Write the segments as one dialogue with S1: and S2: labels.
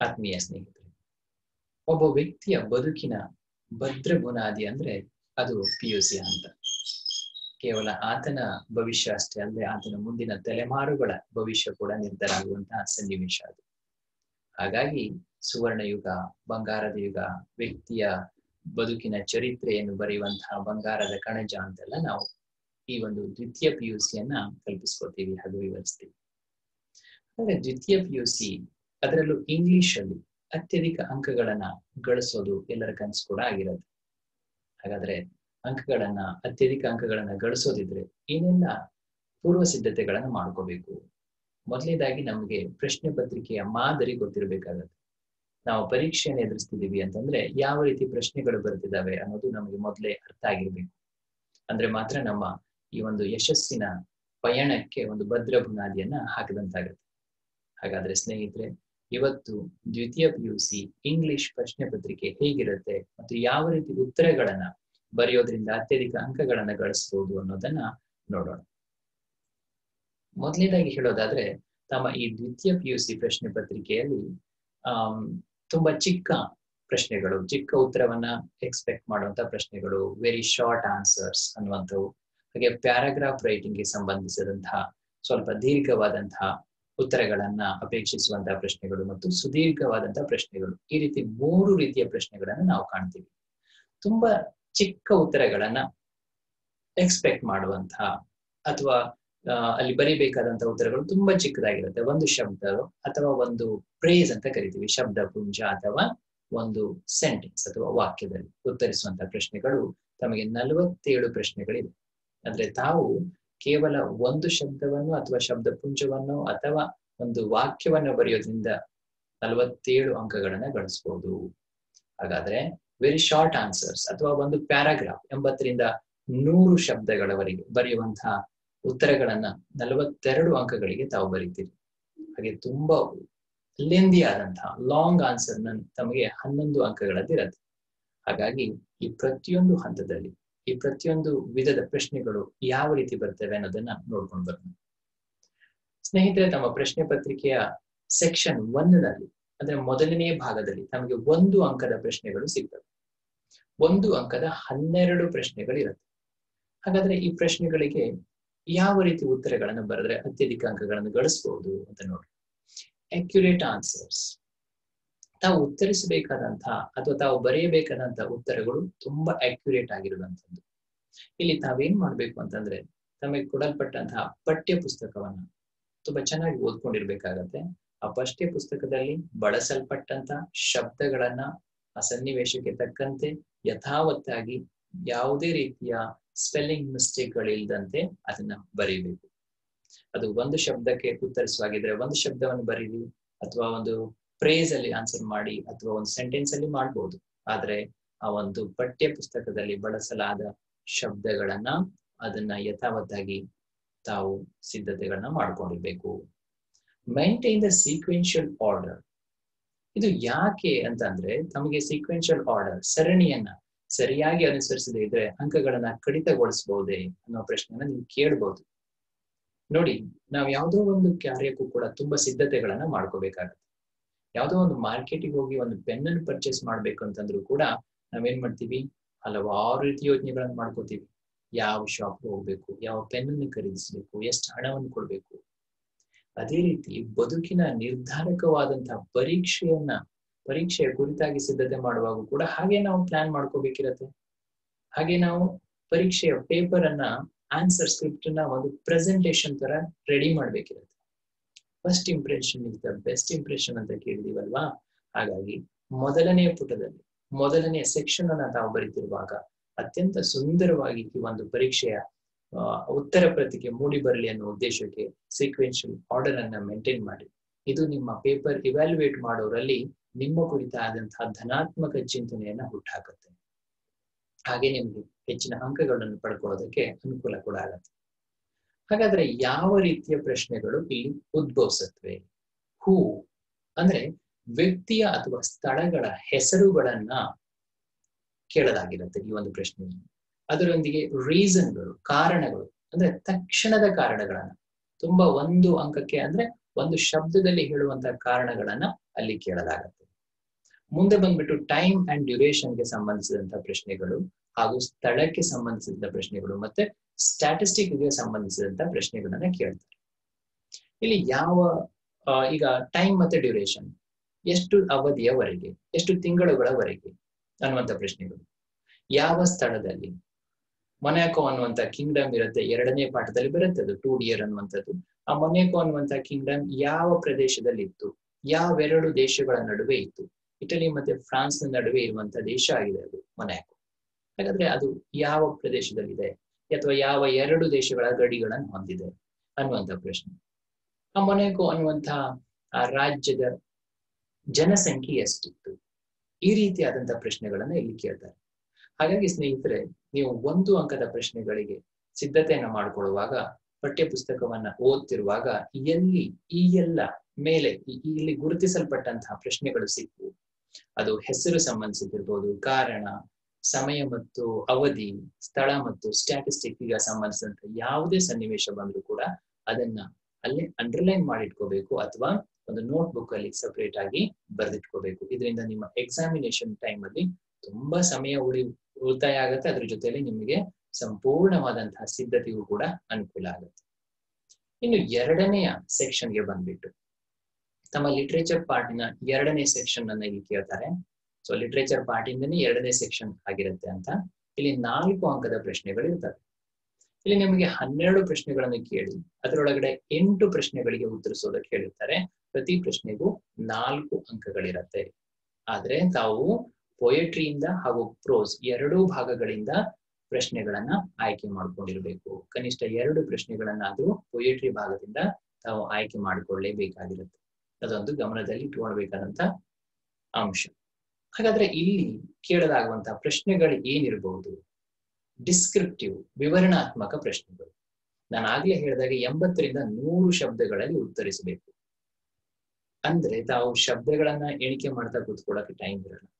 S1: ಆತ್ಮೀಯ ಸ್ನೇಹಿತರೆ, ಒಬ್ಬ ವ್ಯಕ್ತಿಯ ಬದುಕಿನ ಭದ್ರ ಬುನಾದಿ ಅಂದ್ರೆ ಅದು ಪಿ ಯು ಸಿ ಹಂತ ಕೇವಲ ಆತನ ಭವಿಷ್ಯ ಅಷ್ಟೇ ಅಂದ್ರೆ ಆತನ ಮುಂದಿನ ತಲೆಮಾರುಗಳ ಭವಿಷ್ಯ ಕೂಡ ನಿರ್ಧಾರ ಆಗುವಂತಹ ಸನ್ನಿವೇಶ ಅದು. ಹಾಗಾಗಿ ಸುವರ್ಣ ಯುಗ, ಬಂಗಾರದ ಯುಗ, ವ್ಯಕ್ತಿಯ ಬದುಕಿನ ಚರಿತ್ರೆಯನ್ನು ಬರೆಯುವಂತಹ ಬಂಗಾರದ ಕಣಜ ಅಂತೆಲ್ಲ ನಾವು ಈ ಒಂದು ದ್ವಿತೀಯ ಪಿ ಯು ಸಿಯನ್ನ ಕಲ್ಪಿಸ್ಕೊತೀವಿ ಹಾಗೂ ವಿವರಿಸ್ತೀವಿ. ಅಂದ್ರೆ ದ್ವಿತೀಯ ಪಿ ಯು ಸಿ ಅದರಲ್ಲೂ ಇಂಗ್ಲಿಷ್ ಅಲ್ಲಿ ಅತ್ಯಧಿಕ ಅಂಕಗಳನ್ನ ಗಳಿಸೋದು ಎಲ್ಲರ ಕನಸು ಕೂಡ ಆಗಿರೋದು. ಹಾಗಾದ್ರೆ ಅಂಕಗಳನ್ನ, ಅತ್ಯಧಿಕ ಅಂಕಗಳನ್ನ ಗಳಿಸೋದಿದ್ರೆ ಏನೆಲ್ಲ ಪೂರ್ವ ಸಿದ್ಧತೆಗಳನ್ನು ಮಾಡ್ಕೋಬೇಕು? ಮೊದಲನೇದಾಗಿ ನಮಗೆ ಪ್ರಶ್ನೆ ಪತ್ರಿಕೆಯ ಮಾದರಿ ಗೊತ್ತಿರಬೇಕಾಗತ್ತೆ. ನಾವು ಪರೀಕ್ಷೆಯನ್ನು ಎದುರಿಸ್ತಿದೀವಿ ಅಂತಂದ್ರೆ ಯಾವ ರೀತಿ ಪ್ರಶ್ನೆಗಳು ಬರ್ತಿದ್ದಾವೆ ಅನ್ನೋದು ನಮಗೆ ಮೊದಲೇ ಅರ್ಥ ಆಗಿರ್ಬೇಕು. ಅಂದ್ರೆ ಮಾತ್ರ ನಮ್ಮ ಈ ಒಂದು ಯಶಸ್ಸಿನ ಪಯಣಕ್ಕೆ ಒಂದು ಭದ್ರ ಬುನಾದಿಯನ್ನ ಹಾಕಿದಂತಾಗುತ್ತೆ. ಹಾಗಾದ್ರೆ ಸ್ನೇಹಿತರೆ ಇವತ್ತು ದ್ವಿತೀಯ ಪಿ ಯು ಸಿ ಇಂಗ್ಲಿಷ್ ಪ್ರಶ್ನೆ ಪತ್ರಿಕೆ ಹೇಗಿರುತ್ತೆ ಮತ್ತು ಯಾವ ರೀತಿ ಉತ್ತರಗಳನ್ನ ಬರೆಯೋದ್ರಿಂದ ಅತ್ಯಧಿಕ ಅಂಕಗಳನ್ನ ಗಳಿಸಬಹುದು ಅನ್ನೋದನ್ನ ನೋಡೋಣ. ಮೊದಲನೇದಾಗಿ ಹೇಳೋದಾದ್ರೆ, ತಮ್ಮ ಈ ದ್ವಿತೀಯ ಪಿ ಯು ಸಿ ಪ್ರಶ್ನೆ ಪತ್ರಿಕೆಯಲ್ಲಿ ಆ ತುಂಬಾ ಚಿಕ್ಕ ಪ್ರಶ್ನೆಗಳು, ಚಿಕ್ಕ ಉತ್ತರವನ್ನ ಎಕ್ಸ್ಪೆಕ್ಟ್ ಮಾಡುವಂತ ಪ್ರಶ್ನೆಗಳು ವೆರಿ ಶಾರ್ಟ್ ಆನ್ಸರ್ಸ್ ಅನ್ನುವಂಥವು, ಹಾಗೆ ಪ್ಯಾರಾಗ್ರಾಫ್ ರೈಟಿಂಗ್ಗೆ ಸಂಬಂಧಿಸಿದಂತಹ, ಸ್ವಲ್ಪ ದೀರ್ಘವಾದಂತಹ ಉತ್ತರಗಳನ್ನ ಅಪೇಕ್ಷಿಸುವಂತಹ ಪ್ರಶ್ನೆಗಳು ಮತ್ತು ಸುದೀರ್ಘವಾದಂತಹ ಪ್ರಶ್ನೆಗಳು. ಈ ರೀತಿ ಮೂರು ರೀತಿಯ ಪ್ರಶ್ನೆಗಳನ್ನ ನಾವು ಕಾಣ್ತೀವಿ. ತುಂಬಾ ಚಿಕ್ಕ ಉತ್ತರಗಳನ್ನ ಎಕ್ಸ್ಪೆಕ್ಟ್ ಮಾಡುವಂತಹ ಅಥವಾ ಅಲ್ಲಿ ಬರಿಬೇಕಾದಂತಹ ಉತ್ತರಗಳು ತುಂಬಾ ಚಿಕ್ಕದಾಗಿರುತ್ತೆ. ಒಂದು ಶಬ್ದ ಅಥವಾ ಒಂದು ಪ್ರೇಸ್ ಅಂತ ಕರಿತೀವಿ. ಶಬ್ದ, ಪುಂಜ ಅಥವಾ ಒಂದು ಸೆಂಟೆನ್ಸ್ ಅಥವಾ ವಾಕ್ಯದಲ್ಲಿ ಉತ್ತರಿಸುವಂತಹ ಪ್ರಶ್ನೆಗಳು. ತಮಗೆ ನಲವತ್ತೇಳು ಪ್ರಶ್ನೆಗಳಿವೆ. ಅಂದ್ರೆ ತಾವು ಕೇವಲ ಒಂದು ಶಬ್ದವನ್ನು ಅಥವಾ ಶಬ್ದ ಪುಂಜವನ್ನು ಅಥವಾ ಒಂದು ವಾಕ್ಯವನ್ನು ಬರೆಯೋದ್ರಿಂದ ನಲವತ್ತೇಳು ಅಂಕಗಳನ್ನ ಗಳಿಸಬಹುದು ಹಾಗಾದ್ರೆ ವೆರಿ ಶಾರ್ಟ್ ಆನ್ಸರ್ಸ್ ಅಥವಾ ಒಂದು ಪ್ಯಾರಾಗ್ರಾಫ್ ಎಂಬತ್ತರಿಂದ ನೂರು ಶಬ್ದಗಳವರೆಗೆ ಬರೆಯುವಂತಹ ಉತ್ತರಗಳನ್ನ ನಲವತ್ತೆರಡು ಅಂಕಗಳಿಗೆ ತಾವು ಬರೀತೀರಿ. ಹಾಗೆ ತುಂಬಾ ಲೆಂದಿ ಆದಂತಹ ಲಾಂಗ್ ಆನ್ಸರ್ ತಮಗೆ ಹನ್ನೊಂದು ಅಂಕಗಳದ್ದಿರತ್ತೆ. ಹಾಗಾಗಿ ಈ ಪ್ರತಿಯೊಂದು ಹಂತದಲ್ಲಿ ಈ ಪ್ರತಿಯೊಂದು ವಿಧದ ಪ್ರಶ್ನೆಗಳು ಯಾವ ರೀತಿ ಬರ್ತವೆ ಅನ್ನೋದನ್ನ ನೋಡ್ಕೊಂಡು ಬರೋಣ. ಸ್ನೇಹಿತರೆ, ತಮ್ಮ ಪ್ರಶ್ನೆ ಪತ್ರಿಕೆಯ ಸೆಕ್ಷನ್ನಲ್ಲಿ, ಅಂದ್ರೆ ಮೊದಲನೇ ಭಾಗದಲ್ಲಿ ನಮಗೆ ಒಂದು ಅಂಕದ ಪ್ರಶ್ನೆಗಳು ಸಿಗ್ತವೆ. ಒಂದು ಅಂಕದ ಹನ್ನೆರಡು ಪ್ರಶ್ನೆಗಳಿರುತ್ತೆ. ಹಾಗಾದ್ರೆ ಈ ಪ್ರಶ್ನೆಗಳಿಗೆ ಯಾವ ರೀತಿ ಉತ್ತರಗಳನ್ನು ಬರೆದ್ರೆ ಅತ್ಯಧಿಕ ಅಂಕಗಳನ್ನು ಗಳಿಸಬಹುದು ಅಂತ ನೋಡಿ ಅಕ್ಯುರೇಟ್ ಆನ್ಸರ್ಸ್ ತಾವು ಉತ್ತರಿಸಬೇಕಾದಂತಹ ಅಥವಾ ತಾವು ಬರೆಯಬೇಕಾದಂತಹ ಉತ್ತರಗಳು ತುಂಬಾ ಅಕ್ಯುರೇಟ್ ಆಗಿರುವಂತದ್ದು ಇಲ್ಲಿ ತಾವೇನ್ ಮಾಡ್ಬೇಕು ಅಂತಂದ್ರೆ ತಮಗೆ ಕೊಡಲ್ಪಟ್ಟಂತಹ ಪಠ್ಯ ಪುಸ್ತಕವನ್ನ ತುಂಬಾ ಚೆನ್ನಾಗಿ ಓದ್ಕೊಂಡಿರ್ಬೇಕಾಗತ್ತೆ. ಆ ಪಠ್ಯ ಪುಸ್ತಕದಲ್ಲಿ ಬಳಸಲ್ಪಟ್ಟಂತ ಶಬ್ದಗಳನ್ನ, ಆ ಸನ್ನಿವೇಶಕ್ಕೆ ತಕ್ಕಂತೆ ಯಥಾವತ್ತಾಗಿ ಯಾವುದೇ ರೀತಿಯ ಸ್ಪೆಲ್ಲಿಂಗ್ ಮಿಸ್ಟೇಕ್ ಗಳಿಲ್ದಂತೆ ಅದನ್ನ ಬರೀಬೇಕು. ಅದು ಒಂದು ಶಬ್ದಕ್ಕೆ ಉತ್ತರಿಸುವಾಗಿದ್ರೆ ಒಂದು ಶಬ್ದವನ್ನು ಬರೀರಿ, ಅಥವಾ ಒಂದು ಪ್ರೇಸ್ ಅಲ್ಲಿ ಆನ್ಸರ್ ಮಾಡಿ ಅಥವಾ ಒಂದು ಸೆಂಟೆನ್ಸ್ ಅಲ್ಲಿ ಮಾಡ್ಬೋದು. ಆದ್ರೆ ಆ ಒಂದು ಪಠ್ಯ ಪುಸ್ತಕದಲ್ಲಿ ಬಳಸಲಾದ ಶಬ್ದಗಳನ್ನ ಅದನ್ನ ಯಥಾವತ್ತಾಗಿ ತಾವು ಸಿದ್ಧತೆಗಳನ್ನ ಮಾಡ್ಕೊಂಡಿರ್ಬೇಕು. ಮೈಂಟೈನ್ ದ ಸೀಕ್ವೆನ್ಷಿಯಲ್ ಆರ್ಡರ್ ಇದು ಯಾಕೆ ಅಂತಂದ್ರೆ ತಮಗೆ ಸೀಕ್ವೆನ್ಷಿಯಲ್ ಆರ್ಡರ್ ಸರಣಿಯನ್ನ ಸರಿಯಾಗಿ ಅನುಸರಿಸದೇ ಇದ್ರೆ ಅಂಕಗಳನ್ನ ಕಡಿತಗೊಳಿಸಬಹುದೇ ಅನ್ನೋ ಪ್ರಶ್ನೆಯನ್ನ ನೀವು ಕೇಳ್ಬೋದು. ನೋಡಿ, ನಾವು ಯಾವುದೋ ಒಂದು ಕಾರ್ಯಕ್ಕೂ ಕೂಡ ತುಂಬಾ ಸಿದ್ಧತೆಗಳನ್ನ ಮಾಡ್ಕೋಬೇಕಾಗತ್ತೆ. ಯಾವುದೋ ಒಂದು ಮಾರ್ಕೆಟಿಗೆ ಹೋಗಿ ಒಂದು ಪೆನ್ ಅನ್ನು ಪರ್ಚೇಸ್ ಮಾಡ್ಬೇಕು ಅಂತಂದ್ರೂ ಕೂಡ ನಾವೇನ್ ಮಾಡ್ತೀವಿ? ಹಲವಾರು ರೀತಿ ಯೋಜನೆಗಳನ್ನ ಮಾಡ್ಕೋತೀವಿ. ಯಾವ ಶಾಪ್ ಹೋಗ್ಬೇಕು, ಯಾವ ಪೆನ್ ಅನ್ನು ಖರೀದಿಸ್ಬೇಕು, ಎಷ್ಟು ಹಣವನ್ನು ಕೊಡ್ಬೇಕು. ಅದೇ ರೀತಿ ಬದುಕಿನ ನಿರ್ಧಾರಕವಾದಂತಹ ಪರೀಕ್ಷೆಯನ್ನ, ಪರೀಕ್ಷೆಯ ಕುರಿತಾಗಿ ಸಿದ್ಧತೆ ಮಾಡುವಾಗ ಕೂಡ ಹಾಗೆ ನಾವು ಪ್ಲಾನ್ ಮಾಡ್ಕೋಬೇಕಿರತ್ತೆ. ಹಾಗೆ ನಾವು ಪರೀಕ್ಷೆಯ ಪೇಪರ್ ಅನ್ನ ಆನ್ಸರ್ ಸ್ಕ್ರಿಪ್ಟ್ನ ಒಂದು ಪ್ರೆಸೆಂಟೇಶನ್ ತರ ready ಮಾಡ್ಬೇಕಿರತ್ತೆ. First impression is the best impression ಅಂತ ಕೇಳಿದೀವಲ್ವಾ? ಹಾಗಾಗಿ ಮೊದಲನೆಯ ಪುಟದಲ್ಲಿ ಮೊದಲನೆಯ ಸೆಕ್ಷನ್ ಅನ್ನ ತಾವು ಬರೀತಿರುವಾಗ ಅತ್ಯಂತ ಸುಂದರವಾಗಿ ಈ ಒಂದು ಪರೀಕ್ಷೆಯ ಉತ್ತರ ಪ್ರತಿಗೆ ಮೂಡಿ ಬರಲಿ ಅನ್ನೋ ಉದ್ದೇಶಕ್ಕೆ ಸೀಕ್ವೆನ್ಷಿಯಲ್ ಆರ್ಡರ್ ಅನ್ನ ಮೇಂಟೈನ್ ಮಾಡಿ. ಇದು ನಿಮ್ಮ ಪೇಪರ್ ಇವ್ಯಾಲ್ಯುಯೇಟ್ ಮಾಡೋರಲ್ಲಿ ನಿಮ್ಮ ಕುರಿತಾದಂತಹ ಧನಾತ್ಮಕ ಚಿಂತನೆಯನ್ನ ಹುಟ್ಟಾಕುತ್ತೆ ಹಾಗೆ ನಿಮ್ಗೆ ಹೆಚ್ಚಿನ ಅಂಕಗಳನ್ನು ಪಡ್ಕೊಳ್ಳೋದಕ್ಕೆ ಅನುಕೂಲ ಕೂಡ ಆಗತ್ತೆ. ಹಾಗಾದ್ರೆ ಯಾವ ರೀತಿಯ ಪ್ರಶ್ನೆಗಳು ಇಲ್ಲಿ ಉದ್ಭವಿಸುತ್ತವೆ? ಹೂ ಅಂದ್ರೆ ವ್ಯಕ್ತಿಯ ಅಥವಾ ಸ್ಥಳಗಳ ಹೆಸರುಗಳನ್ನ ಕೇಳಲಾಗಿರುತ್ತೆ ಈ ಒಂದು ಪ್ರಶ್ನೆಯಲ್ಲಿ. ಅದರೊಂದಿಗೆ ರೀಸನ್ಗಳು ಕಾರಣಗಳು ಅಂದ್ರೆ ತಕ್ಷಣದ ಕಾರಣಗಳನ್ನ, ತುಂಬಾ ಒಂದು ಅಂಕಕ್ಕೆ ಅಂದ್ರೆ ಒಂದು ಶಬ್ದದಲ್ಲಿ ಹೇಳುವಂತಹ ಕಾರಣಗಳನ್ನ ಅಲ್ಲಿ ಕೇಳಲಾಗುತ್ತೆ. ಮುಂದೆ ಬಂದ್ಬಿಟ್ಟು ಟೈಮ್ ಅಂಡ್ ಡ್ಯೂರೇಷನ್ಗೆ ಸಂಬಂಧಿಸಿದಂತಹ ಪ್ರಶ್ನೆಗಳು ಹಾಗೂ ಸ್ಥಳಕ್ಕೆ ಸಂಬಂಧಿಸಿದ ಪ್ರಶ್ನೆಗಳು ಮತ್ತೆ ಸ್ಟ್ಯಾಟಿಸ್ಟಿಕ್ಗೆ ಸಂಬಂಧಿಸಿದಂತ ಪ್ರಶ್ನೆಗಳನ್ನ ಕೇಳ್ತಾರೆ. ಇಲ್ಲಿ ಯಾವ ಈಗ ಟೈಮ್ ಮತ್ತೆ ಡ್ಯೂರೇಷನ್ ಎಷ್ಟು ಅವಧಿಯವರೆಗೆ, ಎಷ್ಟು ತಿಂಗಳುಗಳವರೆಗೆ ಅನ್ನುವಂಥ ಪ್ರಶ್ನೆಗಳು. ಯಾವ ಸ್ಥಳದಲ್ಲಿ? ಮೊನ್ಯಾಕೋ ಅನ್ನುವಂಥ ಕಿಂಗ್ಡಮ್ ಇರುತ್ತೆ, ಎರಡನೇ ಪಾಠದಲ್ಲಿ ಬರುತ್ತೆ ಅದು ಟೂ ಡಿಯರ್ ಅನ್ನುವಂಥದ್ದು. ಆ ಮೊನ್ಯಾಕೋ ಅನ್ನುವಂಥ ಕಿಂಗ್ಡಮ್ ಯಾವ ಪ್ರದೇಶದಲ್ಲಿ ಇತ್ತು ಯಾವೆರಡು ದೇಶಗಳ ನಡುವೆ ಇತ್ತು? ಇಟಲಿ ಮತ್ತೆ ಫ್ರಾನ್ಸ್ ನಡುವೆ ಇರುವಂತಹ ದೇಶ ಆಗಿದೆ ಅದು ಮೊನ್ಯಾಕೋ ಹಾಗಾದ್ರೆ ಅದು ಯಾವ ಪ್ರದೇಶದಲ್ಲಿದೆ? ಅಥವಾ ಯಾವ ಎರಡು ದೇಶಗಳ ಗಡಿಗಳನ್ನು ಹೊಂದಿದೆ ಅನ್ನುವಂಥ ಪ್ರಶ್ನೆ. ಆ ಮೊನೆಗೂ ಅನ್ನುವಂಥ ಆ ರಾಜ್ಯದ ಜನಸಂಖ್ಯೆ ಎಷ್ಟಿತ್ತು? ಈ ರೀತಿಯಾದಂತಹ ಪ್ರಶ್ನೆಗಳನ್ನ ಇಲ್ಲಿ ಕೇಳ್ತಾರೆ. ಹಾಗಾಗಿ ಸ್ನೇಹಿತರೆ, ನೀವು ಒಂದು ಅಂಕದ ಪ್ರಶ್ನೆಗಳಿಗೆ ಸಿದ್ಧತೆಯನ್ನ ಮಾಡಿಕೊಳ್ಳುವಾಗ ಪಠ್ಯ ಪುಸ್ತಕವನ್ನ ಓದ್ತಿರುವಾಗ ಎಲ್ಲಿ ಈ ಎಲ್ಲ ಮೇಲೆ ಇಲ್ಲಿ ಗುರುತಿಸಲ್ಪಟ್ಟಂತಹ ಪ್ರಶ್ನೆಗಳು ಸಿಕ್ಕು? ಅದು ಹೆಸರು ಸಂಬಂಧಿಸಿದಿರ್ಬೋದು ಕಾರಣ ಸಮಯ ಮತ್ತು ಅವಧಿ, ಸ್ಥಳ ಮತ್ತು ಸ್ಟ್ಯಾಟಿಸ್ಟಿಕ್ ಈಗ ಸಂಬಂಧಿಸಿದಂತ ಯಾವುದೇ ಸನ್ನಿವೇಶ ಬಂದ್ರೂ ಕೂಡ ಅದನ್ನ ಅಲ್ಲಿ ಅಂಡರ್ಲೈನ್ ಮಾಡಿಟ್ಕೋಬೇಕು ಅಥವಾ ಒಂದು ನೋಟ್ ಬುಕ್ ಅಲ್ಲಿ ಸಪರೇಟ್ ಆಗಿ ಬರೆದಿಟ್ಕೋಬೇಕು. ಇದರಿಂದ ನಿಮ್ಮ ಎಕ್ಸಾಮಿನೇಷನ್ ಟೈಮ್ ಅಲ್ಲಿ ತುಂಬಾ ಸಮಯ ಉಳಿ, ಉಳಿತಾಯ ಆಗುತ್ತೆ. ಅದ್ರ ಜೊತೆಲಿ ನಿಮಗೆ ಸಂಪೂರ್ಣವಾದಂತಹ ಸಿದ್ಧತೆಗೂ ಕೂಡ ಅನುಕೂಲ ಆಗುತ್ತೆ. ಇನ್ನು ಎರಡನೆಯ ಸೆಕ್ಷನ್ಗೆ ಬಂದ್ಬಿಟ್ಟು ತಮ್ಮ ಲಿಟ್ರೇಚರ್ ಪಾರ್ಟಿನ ಎರಡನೇ ಸೆಕ್ಷನ್ ಅನ್ನ ಇಲ್ಲಿ ಕೇಳ್ತಾರೆ. ಸೊ ಲಿಟ್ರೇಚರ್ ಪಾರ್ಟಿಂದನೇ ಎರಡನೇ ಸೆಕ್ಷನ್ ಆಗಿರುತ್ತೆ ಅಂತ ಇಲ್ಲಿ ನಾಲ್ಕು ಅಂಕದ ಪ್ರಶ್ನೆಗಳು ಇರ್ತವೆ. ಇಲ್ಲಿ ನಿಮಗೆ ಹನ್ನೆರಡು ಪ್ರಶ್ನೆಗಳನ್ನು ಕೇಳಿ, ಅದರೊಳಗಡೆ ಎಂಟು ಪ್ರಶ್ನೆಗಳಿಗೆ ಉತ್ತರಿಸೋದಕ್ಕೆ ಹೇಳಿರ್ತಾರೆ ಪ್ರತಿ ಪ್ರಶ್ನೆಗೂ ನಾಲ್ಕು ಅಂಕಗಳಿರತ್ತೆ. ಆದ್ರೆ ತಾವು ಪೊಯೆಟ್ರಿಯಿಂದ ಹಾಗೂ ಪ್ರೋಸ್ ಎರಡೂ ಭಾಗಗಳಿಂದ ಪ್ರಶ್ನೆಗಳನ್ನ ಆಯ್ಕೆ ಮಾಡ್ಕೊಂಡಿರ್ಬೇಕು. ಕನಿಷ್ಠ ಎರಡು ಪ್ರಶ್ನೆಗಳನ್ನಾದ್ರೂ ಪೊಯೆಟ್ರಿ ಭಾಗದಿಂದ ತಾವು ಆಯ್ಕೆ ಮಾಡಿಕೊಳ್ಳೇಬೇಕಾಗಿರುತ್ತೆ. ಅದೊಂದು ಗಮನದಲ್ಲಿ ಇಟ್ಕೊಳ್ಬೇಕಾದಂತ ಅಂಶ. ಹಾಗಾದ್ರೆ ಇಲ್ಲಿ ಕೇಳಲಾಗುವಂತಹ ಪ್ರಶ್ನೆಗಳು ಏನಿರಬಹುದು ಡಿಸ್ಕ್ರಿಪ್ಟಿವ್, ವಿವರಣಾತ್ಮಕ ಪ್ರಶ್ನೆಗಳು. ನಾನು ಆಗ್ಲೇ ಹೇಳಿದಾಗ ಎಂಬತ್ತರಿಂದ ನೂರು ಶಬ್ದಗಳಲ್ಲಿ ಉತ್ತರಿಸಬೇಕು. ಅಂದ್ರೆ ತಾವು ಶಬ್ದಗಳನ್ನ ಎಣಿಕೆ ಮಾಡ್ತಾ ಕೂತ್ಕೊಳ್ಳೋಕೆ ಟೈಮ್ ಇರಲ್ಲ.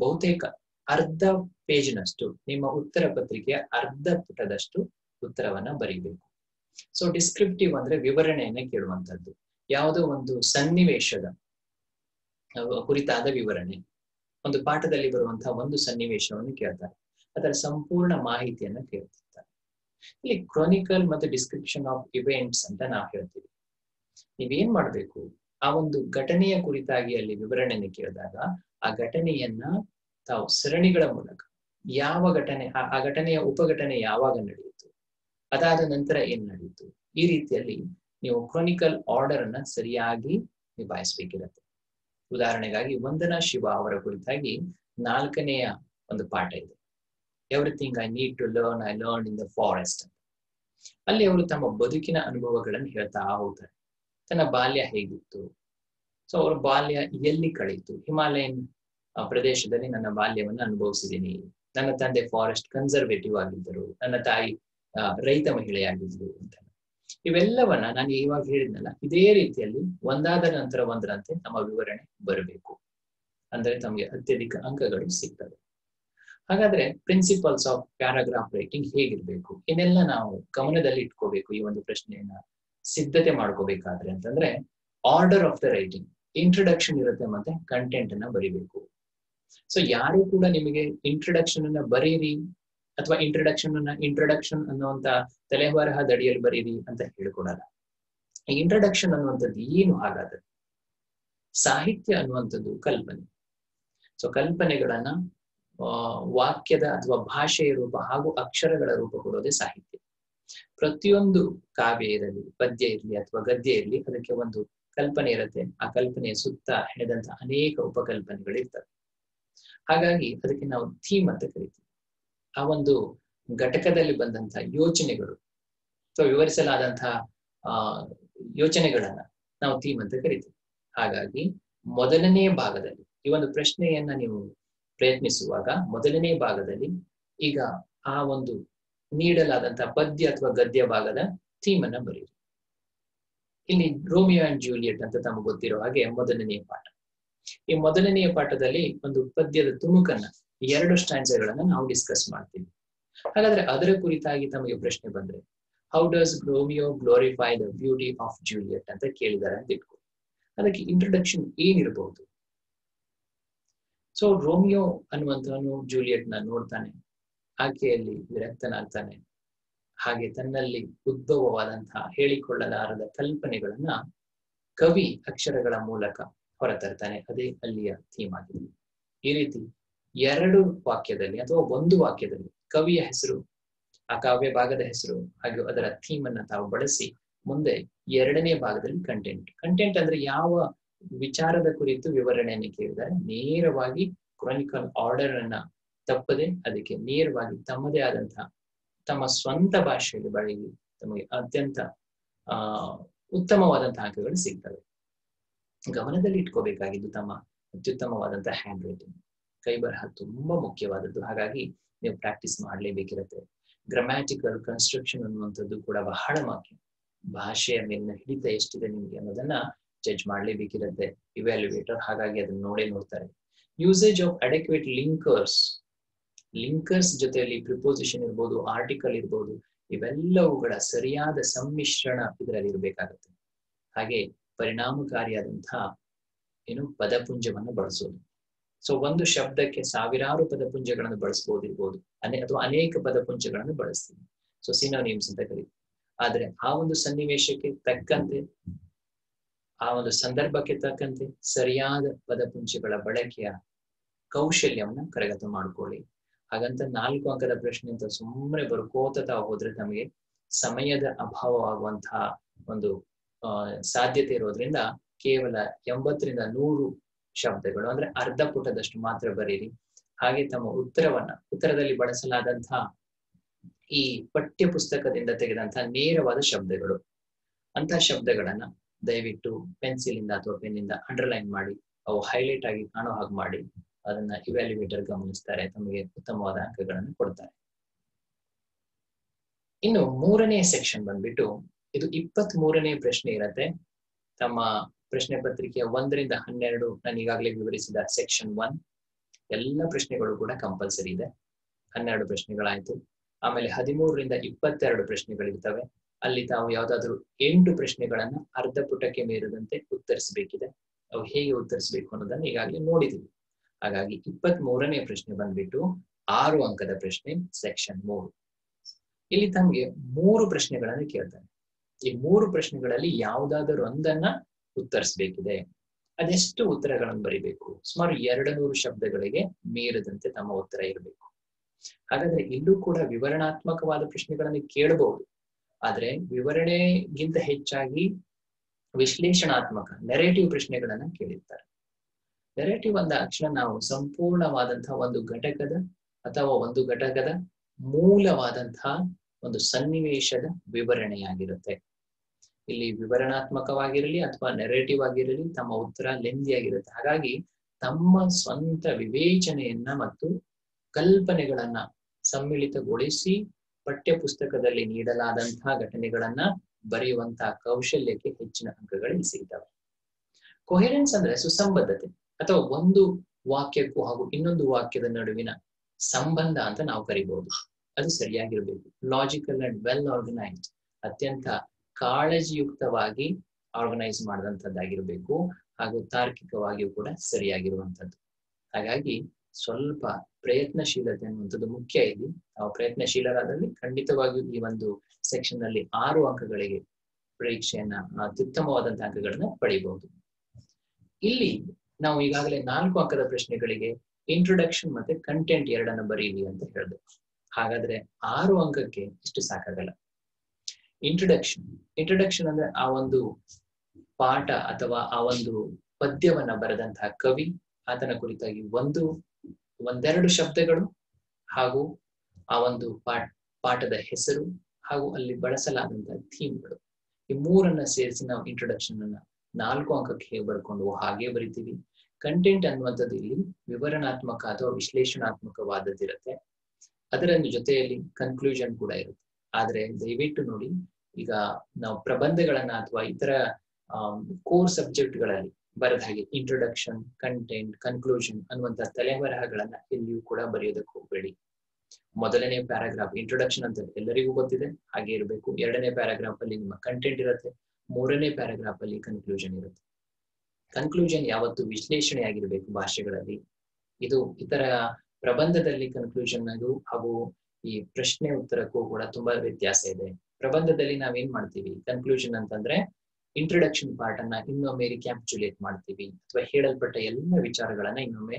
S1: ಬಹುತೇಕ ಅರ್ಧ ಪೇಜ್ನಷ್ಟು, ನಿಮ್ಮ ಉತ್ತರ ಪತ್ರಿಕೆಯ ಅರ್ಧ ಪುಟದಷ್ಟು ಉತ್ತರವನ್ನ ಬರೀಬೇಕು. ಸೊ ಡಿಸ್ಕ್ರಿಪ್ಟಿವ್ ಅಂದ್ರೆ ವಿವರಣೆಯನ್ನ ಕೇಳುವಂತದ್ದು. ಯಾವುದೋ ಒಂದು ಸನ್ನಿವೇಶದ ಕುರಿತಾದ ವಿವರಣೆ. ಒಂದು ಪಾಠದಲ್ಲಿ ಬರುವಂತಹ ಒಂದು ಸನ್ನಿವೇಶವನ್ನು ಕೇಳ್ತಾರೆ. ಅದರ ಸಂಪೂರ್ಣ ಮಾಹಿತಿಯನ್ನ ಕೇಳ್ತಿರ್ತಾರೆ. ಇಲ್ಲಿ ಕ್ರಾನಿಕಲ್ ಮತ್ತು ಡಿಸ್ಕ್ರಿಪ್ಷನ್ ಆಫ್ ಇವೆಂಟ್ಸ್ ಅಂತ ನಾವು ಹೇಳ್ತೀವಿ. ನೀವೇನ್ ಮಾಡ್ಬೇಕು? ಆ ಒಂದು ಘಟನೆಯ ಕುರಿತಾಗಿ ಅಲ್ಲಿ ವಿವರಣೆಯನ್ನು ಕೇಳಿದಾಗ ಆ ಘಟನೆಯನ್ನ ತಾವು ಸರಣಿಗಳ ಮೂಲಕ ಯಾವ ಘಟನೆ, ಆ ಘಟನೆಯ ಉಪಘಟನೆ ಯಾವಾಗ ನಡೆಯಿತು? ಅದಾದ ನಂತರ ಏನ್ ನಡೆಯಿತು? ಈ ರೀತಿಯಲ್ಲಿ ನೀವು ಕ್ರಾನಿಕಲ್ ಆರ್ಡರ್ ಅನ್ನ ಸರಿಯಾಗಿ ನಿಭಾಯಿಸ್ಬೇಕಿರತ್ತೆ. ಉದಾಹರಣೆಗಾಗಿ ವಂದನಾ ಶಿವ ಅವರ ಕುರಿತಾಗಿ ನಾಲ್ಕನೆಯ ಒಂದು ಪಾಠ ಇದೆ. Everything I need to learn I learn in the forest ಅಲ್ಲಿ ಅವರು ತಮ್ಮ ಬದುಕಿನ ಅನುಭವಗಳನ್ನು ಹೇಳ್ತಾ ಹೋಗ್ತಾರೆ. ತನ್ನ ಬಾಲ್ಯ ಹೇಗಿತ್ತು? ಸೊ ಅವ್ರ ಬಾಲ್ಯ ಎಲ್ಲಿ ಕಳೆಯಿತು? ಹಿಮಾಲಯನ್ ಪ್ರದೇಶದಲ್ಲಿ ನನ್ನ ಬಾಲ್ಯವನ್ನು ಅನುಭವಿಸಿದ್ದೀನಿ. ನನ್ನ ತಂದೆ ಫಾರೆಸ್ಟ್ ಕನ್ಸರ್ವೇಟಿವ್ ಆಗಿದ್ದರು. ನನ್ನ ತಾಯಿ ರೈತ ಮಹಿಳೆಯಾಗಿದ್ದರು ಅಂತ. ಇವೆಲ್ಲವನ್ನ ನಾನು ಇವಾಗ ಹೇಳಿದ್ನಲ್ಲ, ಇದೇ ರೀತಿಯಲ್ಲಿ ಒಂದಾದ ನಂತರ ಒಂದರಂತೆ ನಮ್ಮ ವಿವರಣೆ ಬರಬೇಕು. ಅಂದ್ರೆ ತಮಗೆ ಅತ್ಯಧಿಕ ಅಂಕಗಳು ಸಿಗ್ತವೆ. ಹಾಗಾದ್ರೆ ಪ್ರಿನ್ಸಿಪಲ್ಸ್ ಆಫ್ ಪ್ಯಾರಾಗ್ರಾಫ್ ರೈಟಿಂಗ್ ಹೇಗಿರ್ಬೇಕು? ಇನ್ನೆಲ್ಲ ನಾವು ಗಮನದಲ್ಲಿ ಇಟ್ಕೋಬೇಕು ಈ ಒಂದು ಪ್ರಶ್ನೆಯನ್ನ ಸಿದ್ಧತೆ ಮಾಡ್ಕೋಬೇಕಾದ್ರೆ ಅಂತಂದ್ರೆ order of the writing introduction ಇರುತ್ತೆ ಮತ್ತೆ ಕಂಟೆಂಟ್ ಅನ್ನ ಬರಿಬೇಕು. ಸೊ ಯಾರು ಕೂಡ ನಿಮಗೆ ಇಂಟ್ರೊಡಕ್ಷನ್ ಅನ್ನ ಬರೀರಿ ಅಥವಾ ಇಂಟ್ರಡಕ್ಷನ್ ಅನ್ನ ಇಂಟ್ರಡಕ್ಷನ್ ಅನ್ನುವಂತ ತಲೆಬರಹ ದಡಿಯಲ್ಲಿ ಬರೀರಿ ಅಂತ ಹೇಳ್ಕೊಡಲ್ಲ. ಇಂಟ್ರಡಕ್ಷನ್ ಅನ್ನುವಂಥದ್ದು ಏನು ಹಾಗಾದ್ರೆ ಸಾಹಿತ್ಯ ಅನ್ನುವಂಥದ್ದು ಕಲ್ಪನೆ. ಸೊ ಕಲ್ಪನೆಗಳನ್ನ ವಾಕ್ಯದ ಅಥವಾ ಭಾಷೆಯ ರೂಪ ಹಾಗೂ ಅಕ್ಷರಗಳ ರೂಪ ಕೊಡೋದೇ ಸಾಹಿತ್ಯ. ಪ್ರತಿಯೊಂದು ಕಾವ್ಯ ಇರಲಿ, ಪದ್ಯ ಇರಲಿ ಅಥವಾ ಗದ್ಯ ಇರಲಿ, ಅದಕ್ಕೆ ಒಂದು ಕಲ್ಪನೆ ಇರುತ್ತೆ. ಆ ಕಲ್ಪನೆಯ ಸುತ್ತ ಹೆಣೆದಂತ ಅನೇಕ ಉಪಕಲ್ಪನೆಗಳು ಇರ್ತವೆ ಹಾಗಾಗಿ ಅದಕ್ಕೆ ನಾವು ಥೀಮ್ ಅಂತ ಕರಿತೀವಿ. ಆ ಒಂದು ಘಟಕದಲ್ಲಿ ಬಂದಂತಹ ಯೋಚನೆಗಳು. ಅಥವಾ ವಿವರಿಸಲಾದಂತಹ ಆ, ಯೋಚನೆಗಳನ್ನ ನಾವು ಥೀಮ್ ಅಂತ ಕರಿತೀವಿ. ಹಾಗಾಗಿ, ಮೊದಲನೇ ಭಾಗದಲ್ಲಿ ಈ ಒಂದು ಪ್ರಶ್ನೆಯನ್ನ ನೀವು ಪ್ರಯತ್ನಿಸುವಾಗ ಮೊದಲನೇ ಭಾಗದಲ್ಲಿ ಈಗ ಆ ಒಂದು ನೀಡಲಾದಂತಹ ಪದ್ಯ ಅಥವಾ ಗದ್ಯ ಭಾಗದ ಥೀಮ್ ಅನ್ನ ಬರೆಯಿರಿ ಇಲ್ಲಿ ರೋಮಿಯೋ ಅಂಡ್ ಜೂಲಿಯಟ್ ಅಂತ ತಮಗೆ ಗೊತ್ತಿರೋ ಹಾಗೆ ಮೊದಲನೆಯ ಪಾಠ. ಈ ಮೊದಲನೆಯ ಪಾಠದಲ್ಲಿ ಒಂದು ಪದ್ಯದ ತುಣುಕನ್ನ ಎರಡು ಸ್ಟ್ಯಾನ್ಸರ್ಗಳನ್ನ ನಾವು ಡಿಸ್ಕಸ್ ಮಾಡ್ತೀವಿ. ಹಾಗಾದ್ರೆ ಅದರ ಕುರಿತಾಗಿ ತಮಗೆ ಪ್ರಶ್ನೆ ಬಂದ್ರೆ how does Romeo glorify the beauty of Juliet ಅಂತ ಕೇಳಿದ್ದಾರೆ ಅಂತ ಇಟ್ಕೊ ಅದಕ್ಕೆ ಇಂಟ್ರೊಡಕ್ಷನ್ ಏನಿರಬಹುದು? ಸೊ ರೋಮಿಯೋ ಅನ್ನುವಂಥವನು ಜೂಲಿಯಟ್ನ ನೋಡ್ತಾನೆ, ಆಕೆಯಲ್ಲಿ ವಿರಕ್ತನಾಗ್ತಾನೆ. ಹಾಗೆ ತನ್ನಲ್ಲಿ ಉದ್ಭವವಾದಂತಹ ಹೇಳಿಕೊಳ್ಳಲಾರದ ಕಲ್ಪನೆಗಳನ್ನ ಕವಿ ಅಕ್ಷರಗಳ ಮೂಲಕ ಹೊರತರ್ತಾನೆ. ಅದೇ ಅಲ್ಲಿಯ ಥೀಮ್ ಆಗಿದೆ. ಈ ರೀತಿ ಎರಡು ವಾಕ್ಯದಲ್ಲಿ ಅಥವಾ ಒಂದು ವಾಕ್ಯದಲ್ಲಿ ಕವಿಯ ಹೆಸರು, ಆ ಕಾವ್ಯ ಭಾಗದ ಹೆಸರು ಹಾಗೂ ಅದರ ಥೀಮ್ ಅನ್ನ ತಾವು ಬಳಸಿ ಮುಂದೆ ಎರಡನೇ ಭಾಗದಲ್ಲಿ ಕಂಟೆಂಟ್ ಕಂಟೆಂಟ್ ಅಂದ್ರೆ ಯಾವ ವಿಚಾರದ ಕುರಿತು ವಿವರಣೆಯನ್ನು ಕೇಳಿದರೆ ನೇರವಾಗಿ ಕ್ರಾನಿಕಲ್ ಆರ್ಡರ್ ಅನ್ನ ತಪ್ಪದೆ ಅದಕ್ಕೆ ನೇರವಾಗಿ ತಮ್ಮದೇ ಆದಂತಹ ತಮ್ಮ ಸ್ವಂತ ಭಾಷೆಯಲ್ಲಿ ಬಳಗಿ, ತಮಗೆ ಅತ್ಯಂತ, ಆ ಉತ್ತಮವಾದಂತಹ ಅಂಕಗಳು ಸಿಗ್ತವೆ. ಗಮನದಲ್ಲಿ ಇಟ್ಕೋಬೇಕಾಗಿದ್ದು ತಮ್ಮ ಅತ್ಯುತ್ತಮವಾದಂತಹ ಹ್ಯಾಂಡ್ ರೈಟಿಂಗ್ ಕೈ ಬರಹ ತುಂಬಾ ಮುಖ್ಯವಾದದ್ದು. ಹಾಗಾಗಿ ನೀವು ಪ್ರಾಕ್ಟೀಸ್ ಮಾಡಲೇಬೇಕಿರುತ್ತೆ. ಗ್ರಾಮ್ಯಾಟಿಕಲ್ ಕನ್ಸ್ಟ್ರಕ್ಷನ್ ಅನ್ನುವಂಥದ್ದು ಕೂಡ ಬಹಳ ಮುಖ್ಯ. ಭಾಷೆಯ ಮೇಲಿನ ಹಿಡಿತ ಎಷ್ಟಿದೆ ನಿಮ್ಗೆ ಅನ್ನೋದನ್ನ ಜಡ್ಜ್ ಮಾಡ್ಲೇಬೇಕಿರುತ್ತೆ. ಇವ್ಯಾಲ್ಯುವೇಟರ್ ಹಾಗಾಗಿ ಅದನ್ನ ನೋಡೇ ನೋಡ್ತಾರೆ. Usage of adequate linkers linkers ಜೊತೆಯಲ್ಲಿ ಪ್ರಿಪೋಸಿಷನ್ ಇರ್ಬೋದು ಆರ್ಟಿಕಲ್ ಇರ್ಬೋದು, ಇವೆಲ್ಲವುಗಳ ಸರಿಯಾದ ಸಮ್ಮಿಶ್ರಣ ಇದರಲ್ಲಿ ಇರಬೇಕಾಗುತ್ತೆ. ಹಾಗೆ ಪರಿಣಾಮಕಾರಿಯಾದಂತಹ ಏನು ಪದಪುಂಜವನ್ನು ಬಳಸೋದು. ಸೊ ಒಂದು ಶಬ್ದಕ್ಕೆ ಸಾವಿರಾರು ಪದಪುಂಜಗಳನ್ನು ಬಳಸ್ಬೋದಿರ್ಬೋದು. ಅನೆ, ಅಥವಾ ಅನೇಕ ಪದಪುಂಜಗಳನ್ನು ಬಳಸ್ತೀವಿ ಸೊ ಸಿನೋನಿಮ್ಸ್ ಅಂತ ಕರೀತೀವಿ ಆದ್ರೆ ಆ ಒಂದು ಸನ್ನಿವೇಶಕ್ಕೆ ತಕ್ಕಂತೆ, ಆ ಒಂದು ಸಂದರ್ಭಕ್ಕೆ ತಕ್ಕಂತೆ ಸರಿಯಾದ ಪದಪುಂಜಗಳ ಬಳಕೆಯ ಕೌಶಲ್ಯವನ್ನ ಕರಗತ ಮಾಡ್ಕೊಳ್ಳಿ. ಹಾಗಂತ ನಾಲ್ಕು ಅಂಕದ ಪ್ರಶ್ನೆ ಅಂತ ಸುಮ್ಮನೆ ಬರ್ಕೋತಾ ಹೋದ್ರೆ ನಮಗೆ ಸಮಯದ ಅಭಾವವಾಗುವಂತಹ ಒಂದು ಸಾಧ್ಯತೆ ಇರೋದ್ರಿಂದ ಕೇವಲ ಎಂಬತ್ತರಿಂದ ನೂರು ಶಬ್ದಗಳು ಅಂದ್ರೆ ಅರ್ಧ ಪುಟದಷ್ಟು ಮಾತ್ರ ಬರೀರಿ. ಹಾಗೆ ತಮ್ಮ ಉತ್ತರವನ್ನ, ಉತ್ತರದಲ್ಲಿ ಬಳಸಲಾದಂತಹ ಈ ಪಠ್ಯ ಪುಸ್ತಕದಿಂದ ತೆಗೆದಂತಹ ನೇರವಾದ ಶಬ್ದಗಳು. ಅಂತಹ ಶಬ್ದಗಳನ್ನ ದಯವಿಟ್ಟು ಪೆನ್ಸಿಲ್ ಇಂದ ಅಥವಾ ಪೆನ್ನಿಂದ ಅಂಡರ್ಲೈನ್ ಮಾಡಿ, ಅವು ಹೈಲೈಟ್ ಆಗಿ ಕಾಣೋ ಹಾಗೆ ಮಾಡಿ, ಅದನ್ನ ಇವ್ಯಾಲ್ಯುವೇಟರ್ ಗಮನಿಸ್ತಾರೆ, ತಮಗೆ ಉತ್ತಮವಾದ ಅಂಕಗಳನ್ನು ಕೊಡ್ತಾರೆ. ಇನ್ನು ಮೂರನೇ ಸೆಕ್ಷನ್ ಬಂದ್ಬಿಟ್ಟು, ಇದು ಇಪ್ಪತ್ತ್ ಮೂರನೇ ಪ್ರಶ್ನೆ ಇರತ್ತೆ. ತಮ್ಮ ಪ್ರಶ್ನೆ ಪತ್ರಿಕೆಯ ಒಂದರಿಂದ ಹನ್ನೆರಡು ನಾನು ಈಗಾಗಲೇ ವಿವರಿಸಿದ ಸೆಕ್ಷನ್ ಒನ್ ಎಲ್ಲ ಪ್ರಶ್ನೆಗಳು ಕೂಡ ಕಂಪಲ್ಸರಿ ಇದೆ. ಹನ್ನೆರಡು ಪ್ರಶ್ನೆಗಳಾಯ್ತು. ಆಮೇಲೆ ಹದಿಮೂರರಿಂದ ಇಪ್ಪತ್ತೆರಡು ಪ್ರಶ್ನೆಗಳಿರ್ತವೆ. ಅಲ್ಲಿ ತಾವು ಯಾವ್ದಾದ್ರು ಎಂಟು ಪ್ರಶ್ನೆಗಳನ್ನ ಅರ್ಧ ಪುಟಕ್ಕೆ ಮೀರದಂತೆ ಉತ್ತರಿಸಬೇಕಿದೆ. ಅವು ಹೇಗೆ ಉತ್ತರಿಸಬೇಕು ಅನ್ನೋದನ್ನ ಈಗಾಗಲೇ ನೋಡಿದೀವಿ. ಹಾಗಾಗಿ ಇಪ್ಪತ್ತ್ ಮೂರನೇ ಪ್ರಶ್ನೆ ಬಂದ್ಬಿಟ್ಟು ಆರು ಅಂಕದ ಪ್ರಶ್ನೆ ಸೆಕ್ಷನ್ ಮೂರು. ಇಲ್ಲಿ ತಮ್ಗೆ ಮೂರು ಪ್ರಶ್ನೆಗಳನ್ನ ಕೇಳ್ತಾರೆ ಈ ಮೂರು ಪ್ರಶ್ನೆಗಳಲ್ಲಿ ಯಾವುದಾದರೂ ಒಂದನ್ನ ಉತ್ತರಿಸಬೇಕಿದೆ. ಅದೆಷ್ಟು ಉತ್ತರಗಳನ್ನು ಬರಿಬೇಕು? ಸುಮಾರು ಎರಡು ನೂರು ಶಬ್ದಗಳಿಗೆ ಮೀರದಂತೆ ತಮ್ಮ ಉತ್ತರ ಇರಬೇಕು. ಹಾಗಾದ್ರೆ ಇಲ್ಲೂ ಕೂಡ ವಿವರಣಾತ್ಮಕವಾದ ಪ್ರಶ್ನೆಗಳನ್ನು ಕೇಳಬಹುದು. ಆದ್ರೆ ವಿವರಣೆಗಿಂತ ಹೆಚ್ಚಾಗಿ ವಿಶ್ಲೇಷಣಾತ್ಮಕ ನೆರೇಟಿವ್ ಪ್ರಶ್ನೆಗಳನ್ನ ಕೇಳಿರ್ತಾರೆ. ನೆರೇಟಿವ್ ಅಂದ ಅಕ್ಷರ ನಾವು ಸಂಪೂರ್ಣವಾದಂತಹ ಒಂದು ಘಟಕದ ಅಥವಾ ಒಂದು ಘಟಕದ ಮೂಲವಾದಂತಹ ಒಂದು ಸನ್ನಿವೇಶದ ವಿವರಣೆಯಾಗಿರುತ್ತೆ. ಇಲ್ಲಿ ವಿವರಣಾತ್ಮಕವಾಗಿರಲಿ ಅಥವಾ ನೆರೇಟಿವ್ ಆಗಿರಲಿ ತಮ್ಮ ಉತ್ತರ ಲೆಂದಿ ಆಗಿರುತ್ತೆ. ಹಾಗಾಗಿ ತಮ್ಮ ಸ್ವಂತ ವಿವೇಚನೆಯನ್ನ ಮತ್ತು ಕಲ್ಪನೆಗಳನ್ನ ಸಮ್ಮಿಳಿತಗೊಳಿಸಿ ಪಠ್ಯಪುಸ್ತಕದಲ್ಲಿ ನೀಡಲಾದಂತಹ ಘಟನೆಗಳನ್ನ ಬರೆಯುವಂತಹ ಕೌಶಲ್ಯಕ್ಕೆ ಹೆಚ್ಚಿನ ಅಂಕಗಳು ಸಿಗ್ತವೆ. ಕೊಹೆರೆನ್ಸ್ ಅಂದ್ರೆ ಸುಸಂಬದ್ಧತೆ ಅಥವಾ ಒಂದು ವಾಕ್ಯಕ್ಕೂ ಹಾಗೂ ಇನ್ನೊಂದು ವಾಕ್ಯದ ನಡುವಿನ ಸಂಬಂಧ ಅಂತ ನಾವು ಕರಿಬಹುದು. ಅದು ಸರಿಯಾಗಿರ್ಬೇಕು. ಲಾಜಿಕಲ್ ಅಂಡ್ ವೆಲ್ ಆರ್ಗನೈಸ್ಡ್ ಅತ್ಯಂತ ಕಾಳಜಿಯುಕ್ತವಾಗಿ ಆರ್ಗನೈಸ್ ಮಾಡಿದಂಥದ್ದಾಗಿರ್ಬೇಕು ಹಾಗೂ ತಾರ್ಕಿಕವಾಗಿಯೂ ಕೂಡ ಸರಿಯಾಗಿರುವಂಥದ್ದು. ಹಾಗಾಗಿ ಸ್ವಲ್ಪ ಪ್ರಯತ್ನಶೀಲತೆ ಅನ್ನುವಂಥದ್ದು ಮುಖ್ಯ ಇಲ್ಲಿ. ನಾವು ಪ್ರಯತ್ನಶೀಲರಾದಲ್ಲಿ ಖಂಡಿತವಾಗಿಯೂ ಈ ಒಂದು ಸೆಕ್ಷನ್ನಲ್ಲಿ ಆರು ಅಂಕಗಳಿಗೆ ಪರೀಕ್ಷೆಯನ್ನ ಅತ್ಯುತ್ತಮವಾದಂತಹ ಅಂಕಗಳನ್ನ ಪಡೆಯಬಹುದು. ಇಲ್ಲಿ ನಾವು ಈಗಾಗಲೇ ನಾಲ್ಕು ಅಂಕದ ಪ್ರಶ್ನೆಗಳಿಗೆ ಇಂಟ್ರೊಡಕ್ಷನ್ ಮತ್ತೆ ಕಂಟೆಂಟ್ ಎರಡನ್ನ ಬರೀಲಿ ಅಂತ ಹೇಳಿದೆ. ಹಾಗಾದ್ರೆ ಆರು ಅಂಕಕ್ಕೆ ಇಷ್ಟು ಸಾಕಾಗಲ್ಲ. ಇಂಟ್ರೊಡಕ್ಷನ್ ಇಂಟ್ರೊಡಕ್ಷನ್ ಅಂದ್ರೆ ಆ ಒಂದು ಪಾಠ ಅಥವಾ ಆ ಒಂದು ಪದ್ಯವನ್ನ ಬರೆದಂತಹ ಕವಿ, ಆತನ ಕುರಿತಾಗಿ ಒಂದು, ಒಂದೆರಡು ಶಬ್ದಗಳು ಹಾಗೂ ಆ ಒಂದು ಪಾಠ, ಪಾಠದ ಹೆಸರು ಹಾಗೂ ಅಲ್ಲಿ ಬಳಸಲಾದಂತಹ ಥೀಮ್ಗಳು. ಈ ಮೂರನ್ನ ಸೇರಿಸಿ ನಾವು ಇಂಟ್ರೊಡಕ್ಷನ್ ಅನ್ನ ನಾಲ್ಕು ಅಂಕಕ್ಕೆ ಬರ್ಕೊಂಡು ಹಾಗೆ ಬರಿತೀವಿ. ಕಂಟೆಂಟ್ ಅನ್ನುವಂಥದ್ದು ಇಲ್ಲಿ ವಿವರಣಾತ್ಮಕ ಅಥವಾ ವಿಶ್ಲೇಷಣಾತ್ಮಕವಾದದ್ದಿರುತ್ತೆ. ಅದರ ಜೊತೆಯಲ್ಲಿ ಕನ್ಕ್ಲೂಷನ್ ಕೂಡ ಇರುತ್ತೆ. ಆದ್ರೆ ದಯವಿಟ್ಟು ನೋಡಿ, ಈಗ ನಾವು ಪ್ರಬಂಧಗಳನ್ನ ಅಥವಾ ಇತರ ಕೋರ್ ಸಬ್ಜೆಕ್ಟ್ಗಳಲ್ಲಿ ಬರದ ಹಾಗೆ ಇಂಟ್ರೊಡಕ್ಷನ್ ಕಂಟೆಂಟ್ ಕನ್ಕ್ಲೂಷನ್ ಅನ್ನುವಂತ ತಲೆಬರಹಗಳನ್ನ ಎಲ್ಲಿಯೂ ಕೂಡ ಬರೆಯೋದಕ್ಕೆ ಹೋಗಬೇಡಿ. ಮೊದಲನೇ ಪ್ಯಾರಾಗ್ರಾಫ್ ಇಂಟ್ರೊಡಕ್ಷನ್ ಅಂತ ಎಲ್ಲರಿಗೂ ಗೊತ್ತಿದೆ, ಹಾಗೆ ಇರಬೇಕು. ಎರಡನೇ ಪ್ಯಾರಾಗ್ರಾಫ್ ಅಲ್ಲಿ ನಿಮ್ಮ ಕಂಟೆಂಟ್ ಇರುತ್ತೆ, ಮೂರನೇ ಪ್ಯಾರಾಗ್ರಾಫ್ ಅಲ್ಲಿ ಕನ್ಕ್ಲೂಷನ್ ಇರುತ್ತೆ. ಕನ್ಕ್ಲೂಷನ್ ಯಾವತ್ತು ವಿಶ್ಲೇಷಣೆ ಆಗಿರ್ಬೇಕು ಭಾಷೆಗಳಲ್ಲಿ ಇದು ಇತರ ಪ್ರಬಂಧದಲ್ಲಿ ಕನ್ಕ್ಲೂಷನ್ ಅದು ಹಾಗೂ ಈ ಪ್ರಶ್ನೆ ಉತ್ತರಕ್ಕೂ ಕೂಡ ತುಂಬಾ ವ್ಯತ್ಯಾಸ ಇದೆ. ಪ್ರಬಂಧದಲ್ಲಿ ನಾವೇನ್ ಮಾಡ್ತೀವಿ? ಕನ್ಕ್ಲೂಷನ್ ಅಂತಂದ್ರೆ ಇಂಟ್ರೊಡಕ್ಷನ್ ಪಾರ್ಟ್ ಅನ್ನ ಇನ್ನೊಮ್ಮೆ ರಿಕ್ಯಾಪ್ಚುಲೇಟ್ ಮಾಡ್ತೀವಿ. ಅಥವಾ ಹೇಳಲ್ಪಟ್ಟ ಎಲ್ಲ ವಿಚಾರಗಳನ್ನ ಇನ್ನೊಮ್ಮೆ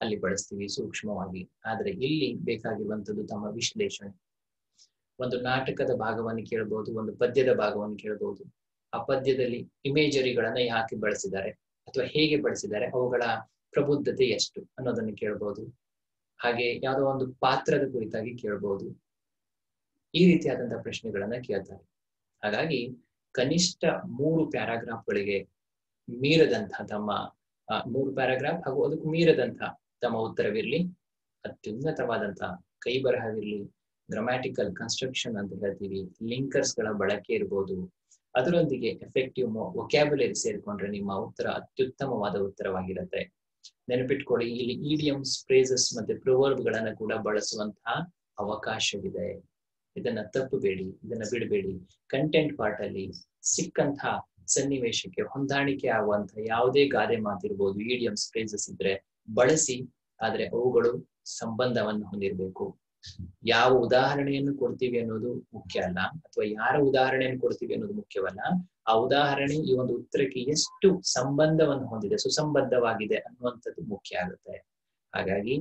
S1: ಅಲ್ಲಿ ಬಳಸ್ತೀವಿ ಸೂಕ್ಷ್ಮವಾಗಿ. ಆದ್ರೆ ಇಲ್ಲಿ ಬೇಕಾಗಿರುವಂತದ್ದು ತಮ್ಮ ವಿಶ್ಲೇಷಣೆ. ಒಂದು ನಾಟಕದ ಭಾಗವನ್ನು ಕೇಳಬಹುದು ಒಂದು ಪದ್ಯದ ಭಾಗವನ್ನು ಕೇಳಬಹುದು ಆ ಪದ್ಯದಲ್ಲಿ ಇಮೇಜರಿಗಳನ್ನ ಯಾಕೆ ಬಳಸಿದ್ದಾರೆ? ಅಥವಾ ಹೇಗೆ ಬಳಸಿದ್ದಾರೆ? ಅವುಗಳ ಪ್ರಬುದ್ಧತೆ ಎಷ್ಟು ಅನ್ನೋದನ್ನು ಕೇಳಬಹುದು ಹಾಗೆ ಯಾವುದೋ ಒಂದು ಪಾತ್ರದ ಕುರಿತಾಗಿ ಕೇಳಬಹುದು ಈ ರೀತಿಯಾದಂತಹ ಪ್ರಶ್ನೆಗಳನ್ನ ಕೇಳ್ತಾರೆ. ಹಾಗಾಗಿ ಕನಿಷ್ಠ ಮೂರು ಪ್ಯಾರಾಗ್ರಾಫ್ಗಳಿಗೆ ಮೀರದಂತಹ ತಮ್ಮ ಮೂರು ಪ್ಯಾರಾಗ್ರಾಫ್ ಹಾಗೂ ಅದಕ್ಕೂ ಮೀರದಂತಹ ತಮ್ಮ ಉತ್ತರವಿರಲಿ. ಅತ್ಯುನ್ನತವಾದಂತಹ ಕೈ ಬರಹವಿರಲಿ ಗ್ರಾಮ್ಯಾಟಿಕಲ್ ಕನ್ಸ್ಟ್ರಕ್ಷನ್ ಅಂತ ಹೇಳ್ತೀವಿ ಲಿಂಕರ್ಸ್ಗಳ ಬಳಕೆ ಇರ್ಬೋದು. ಅದರೊಂದಿಗೆ ಎಫೆಕ್ಟಿವ್ ವೊಕ್ಯಾಬುಲರಿ ಸೇರಿಕೊಂಡ್ರೆ ನಿಮ್ಮ ಉತ್ತರ ಅತ್ಯುತ್ತಮವಾದ ಉತ್ತರವಾಗಿರುತ್ತೆ. ನೆನಪಿಟ್ಕೊಳ್ಳಿ, ಇಲ್ಲಿ ಇಡಿಯಮ್ಸ್ ಫ್ರೇಸಸ್ ಮತ್ತೆ ಪ್ರೊವರ್ಬ್ ಗಳನ್ನ ಕೂಡ ಬಳಸುವಂತಹ ಅವಕಾಶವಿದೆ. ಇದನ್ನ ತಪ್ಪಬೇಡಿ, ಇದನ್ನ ಬಿಡಬೇಡಿ. ಕಂಟೆಂಟ್ ಪಾರ್ಟ್ ಅಲ್ಲಿ ಸಿಕ್ಕಂತಹ ಸನ್ನಿವೇಶಕ್ಕೆ ಹೊಂದಾಣಿಕೆ ಆಗುವಂತಹ ಯಾವುದೇ ಗಾದೆ ಮಾತಿರ್ಬೋದು ಇಡಿಯಮ್ಸ್ ಫ್ರೇಸಸ್ ಇದ್ರೆ ಬಳಸಿ, ಆದ್ರೆ ಅವುಗಳು ಸಂಬಂಧವನ್ನು ಹೊಂದಿರಬೇಕು. ಯಾವ ಉದಾಹರಣೆಯನ್ನು ಕೊಡ್ತೀವಿ ಅನ್ನೋದು ಮುಖ್ಯ ಅಲ್ಲ, ಅಥವಾ ಯಾರ ಉದಾಹರಣೆಯನ್ನು ಕೊಡ್ತೀವಿ ಅನ್ನೋದು ಮುಖ್ಯವಲ್ಲ, ಆ ಉದಾಹರಣೆ ಈ ಒಂದು ಉತ್ತರಕ್ಕೆ ಎಷ್ಟು ಸಂಬಂಧವನ್ನು ಹೊಂದಿದೆ, ಸುಸಂಬದ್ಧವಾಗಿದೆ ಅನ್ನುವಂಥದ್ದು ಮುಖ್ಯ ಆಗುತ್ತೆ. ಹಾಗಾಗಿ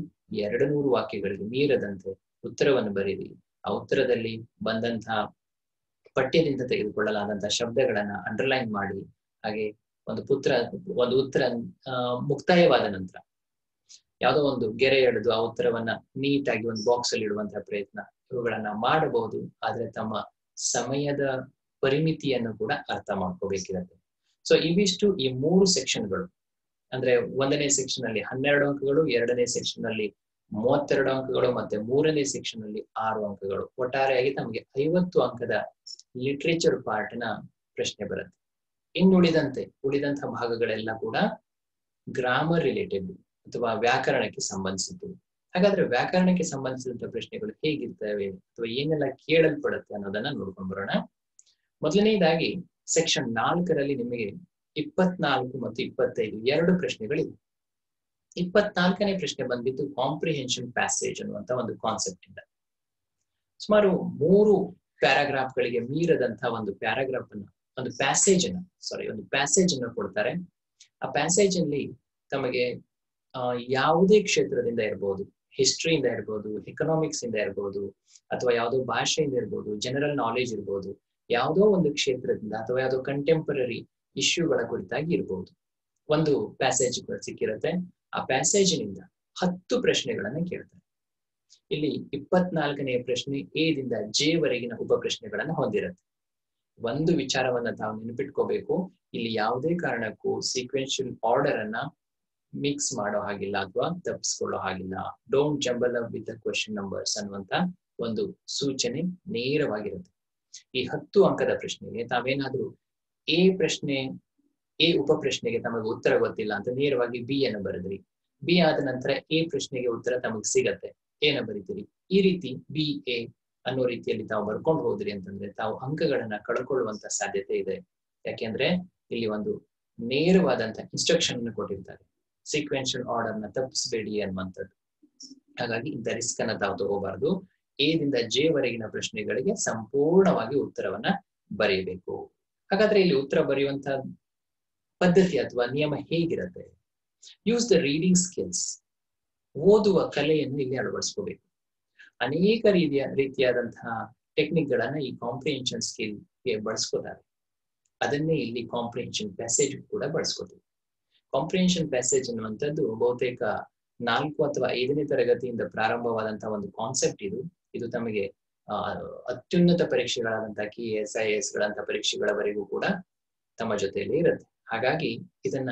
S1: ಎರಡು ನೂರು ವಾಕ್ಯಗಳಿಗೆ ಮೀರದಂತೆ ಉತ್ತರವನ್ನು ಬರೀರಿ ಆ ಉತ್ತರದಲ್ಲಿ ಬಂದಂತಹ ಪಠ್ಯದಿಂದ ತೆಗೆದುಕೊಳ್ಳಲಾದಂತಹ ಶಬ್ದಗಳನ್ನ ಅಂಡರ್ಲೈನ್ ಮಾಡಿ, ಹಾಗೆ ಒಂದು ಪುತ್ರ, ಒಂದು ಉತ್ತರ ಮುಕ್ತಾಯವಾದ ನಂತರ. ಯಾವುದೋ ಒಂದು ಗೆರೆ ಎಳೆದು ಆ ಉತ್ತರವನ್ನ ನೀಟಾಗಿ ಒಂದು ಬಾಕ್ಸ್ ಅಲ್ಲಿ ಇಡುವಂತಹ ಪ್ರಯತ್ನ ಇವುಗಳನ್ನ ಮಾಡಬಹುದು. ಆದ್ರೆ ತಮ್ಮ ಸಮಯದ ಪರಿಮಿತಿಯನ್ನು ಕೂಡ ಅರ್ಥ ಮಾಡ್ಕೋಬೇಕಿರುತ್ತೆ. ಸೊ ಇವಿಷ್ಟು ಈ ಮೂರು ಸೆಕ್ಷನ್ಗಳು ಅಂದ್ರೆ ಒಂದನೇ ಸೆಕ್ಷನ್ ಅಲ್ಲಿ ಹನ್ನೆರಡು ಅಂಕಗಳು, ಎರಡನೇ ಸೆಕ್ಷನ್ ಅಲ್ಲಿ ಮೂವತ್ತೆರಡು ಅಂಕಗಳು ಮತ್ತೆ ಮೂರನೇ ಸೆಕ್ಷನ್ ಅಲ್ಲಿ ಆರು ಅಂಕಗಳು. ಒಟ್ಟಾರೆಯಾಗಿ ತಮಗೆ ಐವತ್ತು ಅಂಕದ ಲಿಟ್ರೇಚರ್ ಪಾರ್ಟ್ನ ಪ್ರಶ್ನೆ ಬರುತ್ತೆ. ಇನ್ನುಳಿದಂತೆ ಉಳಿದಂತಹ ಭಾಗಗಳೆಲ್ಲ ಕೂಡ ಗ್ರಾಮರ್ ರಿಲೇಟೆಡ್ ಅಥವಾ ವ್ಯಾಕರಣಕ್ಕೆ ಸಂಬಂಧಿಸಿದ್ದು. ಹಾಗಾದ್ರೆ ವ್ಯಾಕರಣಕ್ಕೆ ಸಂಬಂಧಿಸಿದಂತ ಪ್ರಶ್ನೆಗಳು ಹೇಗಿರ್ತವೆ ಅಥವಾ ಏನೆಲ್ಲ ಕೇಳಲ್ಪಡುತ್ತೆ ಅನ್ನೋದನ್ನ ನೋಡ್ಕೊಂಡ್ ಬರೋಣ. ಮೊದಲನೇದಾಗಿ ಸೆಕ್ಷನ್ ನಾಲ್ಕರಲ್ಲಿ ನಿಮಗೆ ಇಪ್ಪತ್ನಾಲ್ಕು ಮತ್ತು ಇಪ್ಪತ್ತೈದು ಎರಡು ಪ್ರಶ್ನೆಗಳಿವೆ. ಇಪ್ಪತ್ನಾಲ್ಕನೇ ಪ್ರಶ್ನೆ ಬಂದಿದ್ದು ಕಾಂಪ್ರಿಹೆನ್ಷನ್ ಪ್ಯಾಸೇಜ್ ಅನ್ನುವಂತ ಒಂದು ಕಾನ್ಸೆಪ್ಟ್ ಇಂದ. ಸುಮಾರು ಮೂರು ಪ್ಯಾರಾಗ್ರಾಫ್ ಗಳಿಗೆ ಮೀರದಂತಹ ಒಂದು ಪ್ಯಾರಾಗ್ರಾಫ್ ಅನ್ನ, ಒಂದು ಪ್ಯಾಸೇಜ್ ಅನ್ನ ಸಾರಿ ಒಂದು ಪ್ಯಾಸೇಜ್ ಅನ್ನ ಕೊಡ್ತಾರೆ. ಆ ಪ್ಯಾಸೇಜ್ ಅಲ್ಲಿ ತಮಗೆ ಯಾವುದೇ ಕ್ಷೇತ್ರದಿಂದ ಇರ್ಬೋದು ಹಿಸ್ಟ್ರಿಯಿಂದ ಇರ್ಬೋದು ಎಕನಾಮಿಕ್ಸ್ ಇಂದ ಇರ್ಬೋದು, ಅಥವಾ ಯಾವುದೋ ಭಾಷೆಯಿಂದ ಇರ್ಬೋದು ಜನರಲ್ ನಾಲೆಜ್ ಇರ್ಬೋದು, ಯಾವುದೋ ಒಂದು ಕ್ಷೇತ್ರದಿಂದ ಅಥವಾ ಯಾವುದೋ ಕಂಟೆಂಪರರಿ ಇಶ್ಯೂಗಳ ಕುರಿತಾಗಿ ಇರ್ಬೋದು. ಒಂದು ಪ್ಯಾಸೇಜ್ ಸಿಕ್ಕಿರುತ್ತೆ. ಆ ಪ್ಯಾಸೇಜಿನಿಂದ ಹತ್ತು ಪ್ರಶ್ನೆಗಳನ್ನ ಕೇಳ್ತಾರೆ. ಇಲ್ಲಿ ಇಪ್ಪತ್ನಾಲ್ಕನೆಯ ಪ್ರಶ್ನೆ ಎ ದಿಂದ ಜೆ ವರೆಗಿನ ಉಪ ಪ್ರಶ್ನೆಗಳನ್ನ ಹೊಂದಿರುತ್ತೆ. ಒಂದು ವಿಚಾರವನ್ನ ತಾವು ನೆನಪಿಟ್ಕೋಬೇಕು. ಇಲ್ಲಿ ಯಾವುದೇ ಕಾರಣಕ್ಕೂ ಸೀಕ್ವೆನ್ಷಿಯಲ್ ಆರ್ಡರ್ ಅನ್ನ ಮಿಕ್ಸ್ ಮಾಡೋ ಹಾಗಿಲ್ಲ ಅಥವಾ ತಪ್ಪಿಸ್ಕೊಳ್ಳೋ ಹಾಗಿಲ್ಲ. Don't jumble up with question numbers ಅನ್ನುವಂತ ಒಂದು ಸೂಚನೆ ನೇರವಾಗಿರುತ್ತೆ. ಈ ಹತ್ತು ಅಂಕದ ಪ್ರಶ್ನೆಗೆ ತಾವೇನಾದ್ರೂ ಎ ಪ್ರಶ್ನೆ, ಎ ಉಪ ಪ್ರಶ್ನೆಗೆ ತಮಗೆ ಉತ್ತರ ಗೊತ್ತಿಲ್ಲ ಅಂತ ನೇರವಾಗಿ ಬಿ ಅನ್ನು ಬರೆದ್ರಿ. ಬಿ ಆದ ನಂತರ ಎ ಪ್ರಶ್ನೆಗೆ ಉತ್ತರ ತಮಗೆ ಸಿಗತ್ತೆ. ಏನ ಬರಿತೀರಿ. ಈ ರೀತಿ ಬಿ, ಎ ಅನ್ನೋ ರೀತಿಯಲ್ಲಿ ತಾವು ಬರ್ಕೊಂಡು ಹೋದ್ರಿ ಅಂತಂದ್ರೆ ತಾವು ಅಂಕಗಳನ್ನ ಕಳ್ಕೊಳ್ಳುವಂತ ಸಾಧ್ಯತೆ ಇದೆ. ಯಾಕೆಂದ್ರೆ ಇಲ್ಲಿ ಒಂದು ನೇರವಾದಂತ ಇನ್ಸ್ಟ್ರಕ್ಷನ್ ಅನ್ನು ಕೊಟ್ಟಿರ್ತಾರೆ. ಸೀಕ್ವೆನ್ಷಿಯಲ್ ಆರ್ಡರ್ ತಪ್ಪಿಸಬೇಡಿ ಅನ್ನುವಂಥದ್ದು. ಹಾಗಾಗಿ ಇಂಥ ರಿಸ್ಕ್ ಅನ್ನ ತಾವು ತಗೋಬಾರದು. ಎ ದಿಂದ ಜೆ ವರೆಗಿನ ಪ್ರಶ್ನೆಗಳಿಗೆ ಸಂಪೂರ್ಣವಾಗಿ ಉತ್ತರವನ್ನ ಬರೆಯಬೇಕು ಹಾಗಾದ್ರೆ ಇಲ್ಲಿ ಉತ್ತರ ಬರೆಯುವಂತಹ ಪದ್ಧತಿ ಅಥವಾ ನಿಯಮ ಹೇಗಿರುತ್ತೆ? ಯೂಸ್ ದ ರೀಡಿಂಗ್ ಸ್ಕಿಲ್ಸ್ ಓದುವ ಕಲೆಯನ್ನು ಇಲ್ಲಿ ಅಳವಡಿಸ್ಕೋಬೇಕು. ಅನೇಕ ರೀತಿಯ ರೀತಿಯಾದಂತಹ ಟೆಕ್ನಿಕ್ ಗಳನ್ನ ಈ ಕಾಂಪ್ರಿಹೆನ್ಷನ್ ಸ್ಕಿಲ್ಗೆ ಬಳಸ್ಕೋತಾರೆ. ಅದನ್ನೇ ಇಲ್ಲಿ ಕಾಂಪ್ರಿಹೆನ್ಷನ್ ಪ್ಯಾಸೇಜ್ ಕೂಡ ಬಳಸ್ಕೋತೀವಿ. ಕಾಂಪ್ರಿಹೆನ್ಷನ್ ಪ್ಯಾಸೇಜ್ ಅನ್ನುವಂಥದ್ದು ಬಹುತೇಕ ನಾಲ್ಕು ಅಥವಾ ಐದನೇ ತರಗತಿಯಿಂದ ಪ್ರಾರಂಭವಾದಂತಹ ಒಂದು ಕಾನ್ಸೆಪ್ಟ್ ಇದು. ಇದು ತಮಗೆ ಅತ್ಯುನ್ನತ ಪರೀಕ್ಷೆಗಳಾದಂತಹ ಕೆ ಎಸ್ ಐ ಎಸ್ ಗಳಂತಹ ಪರೀಕ್ಷೆಗಳವರೆಗೂ ಕೂಡ ತಮ್ಮ ಜೊತೆಯಲ್ಲಿ ಇರುತ್ತೆ. ಹಾಗಾಗಿ ಇದನ್ನ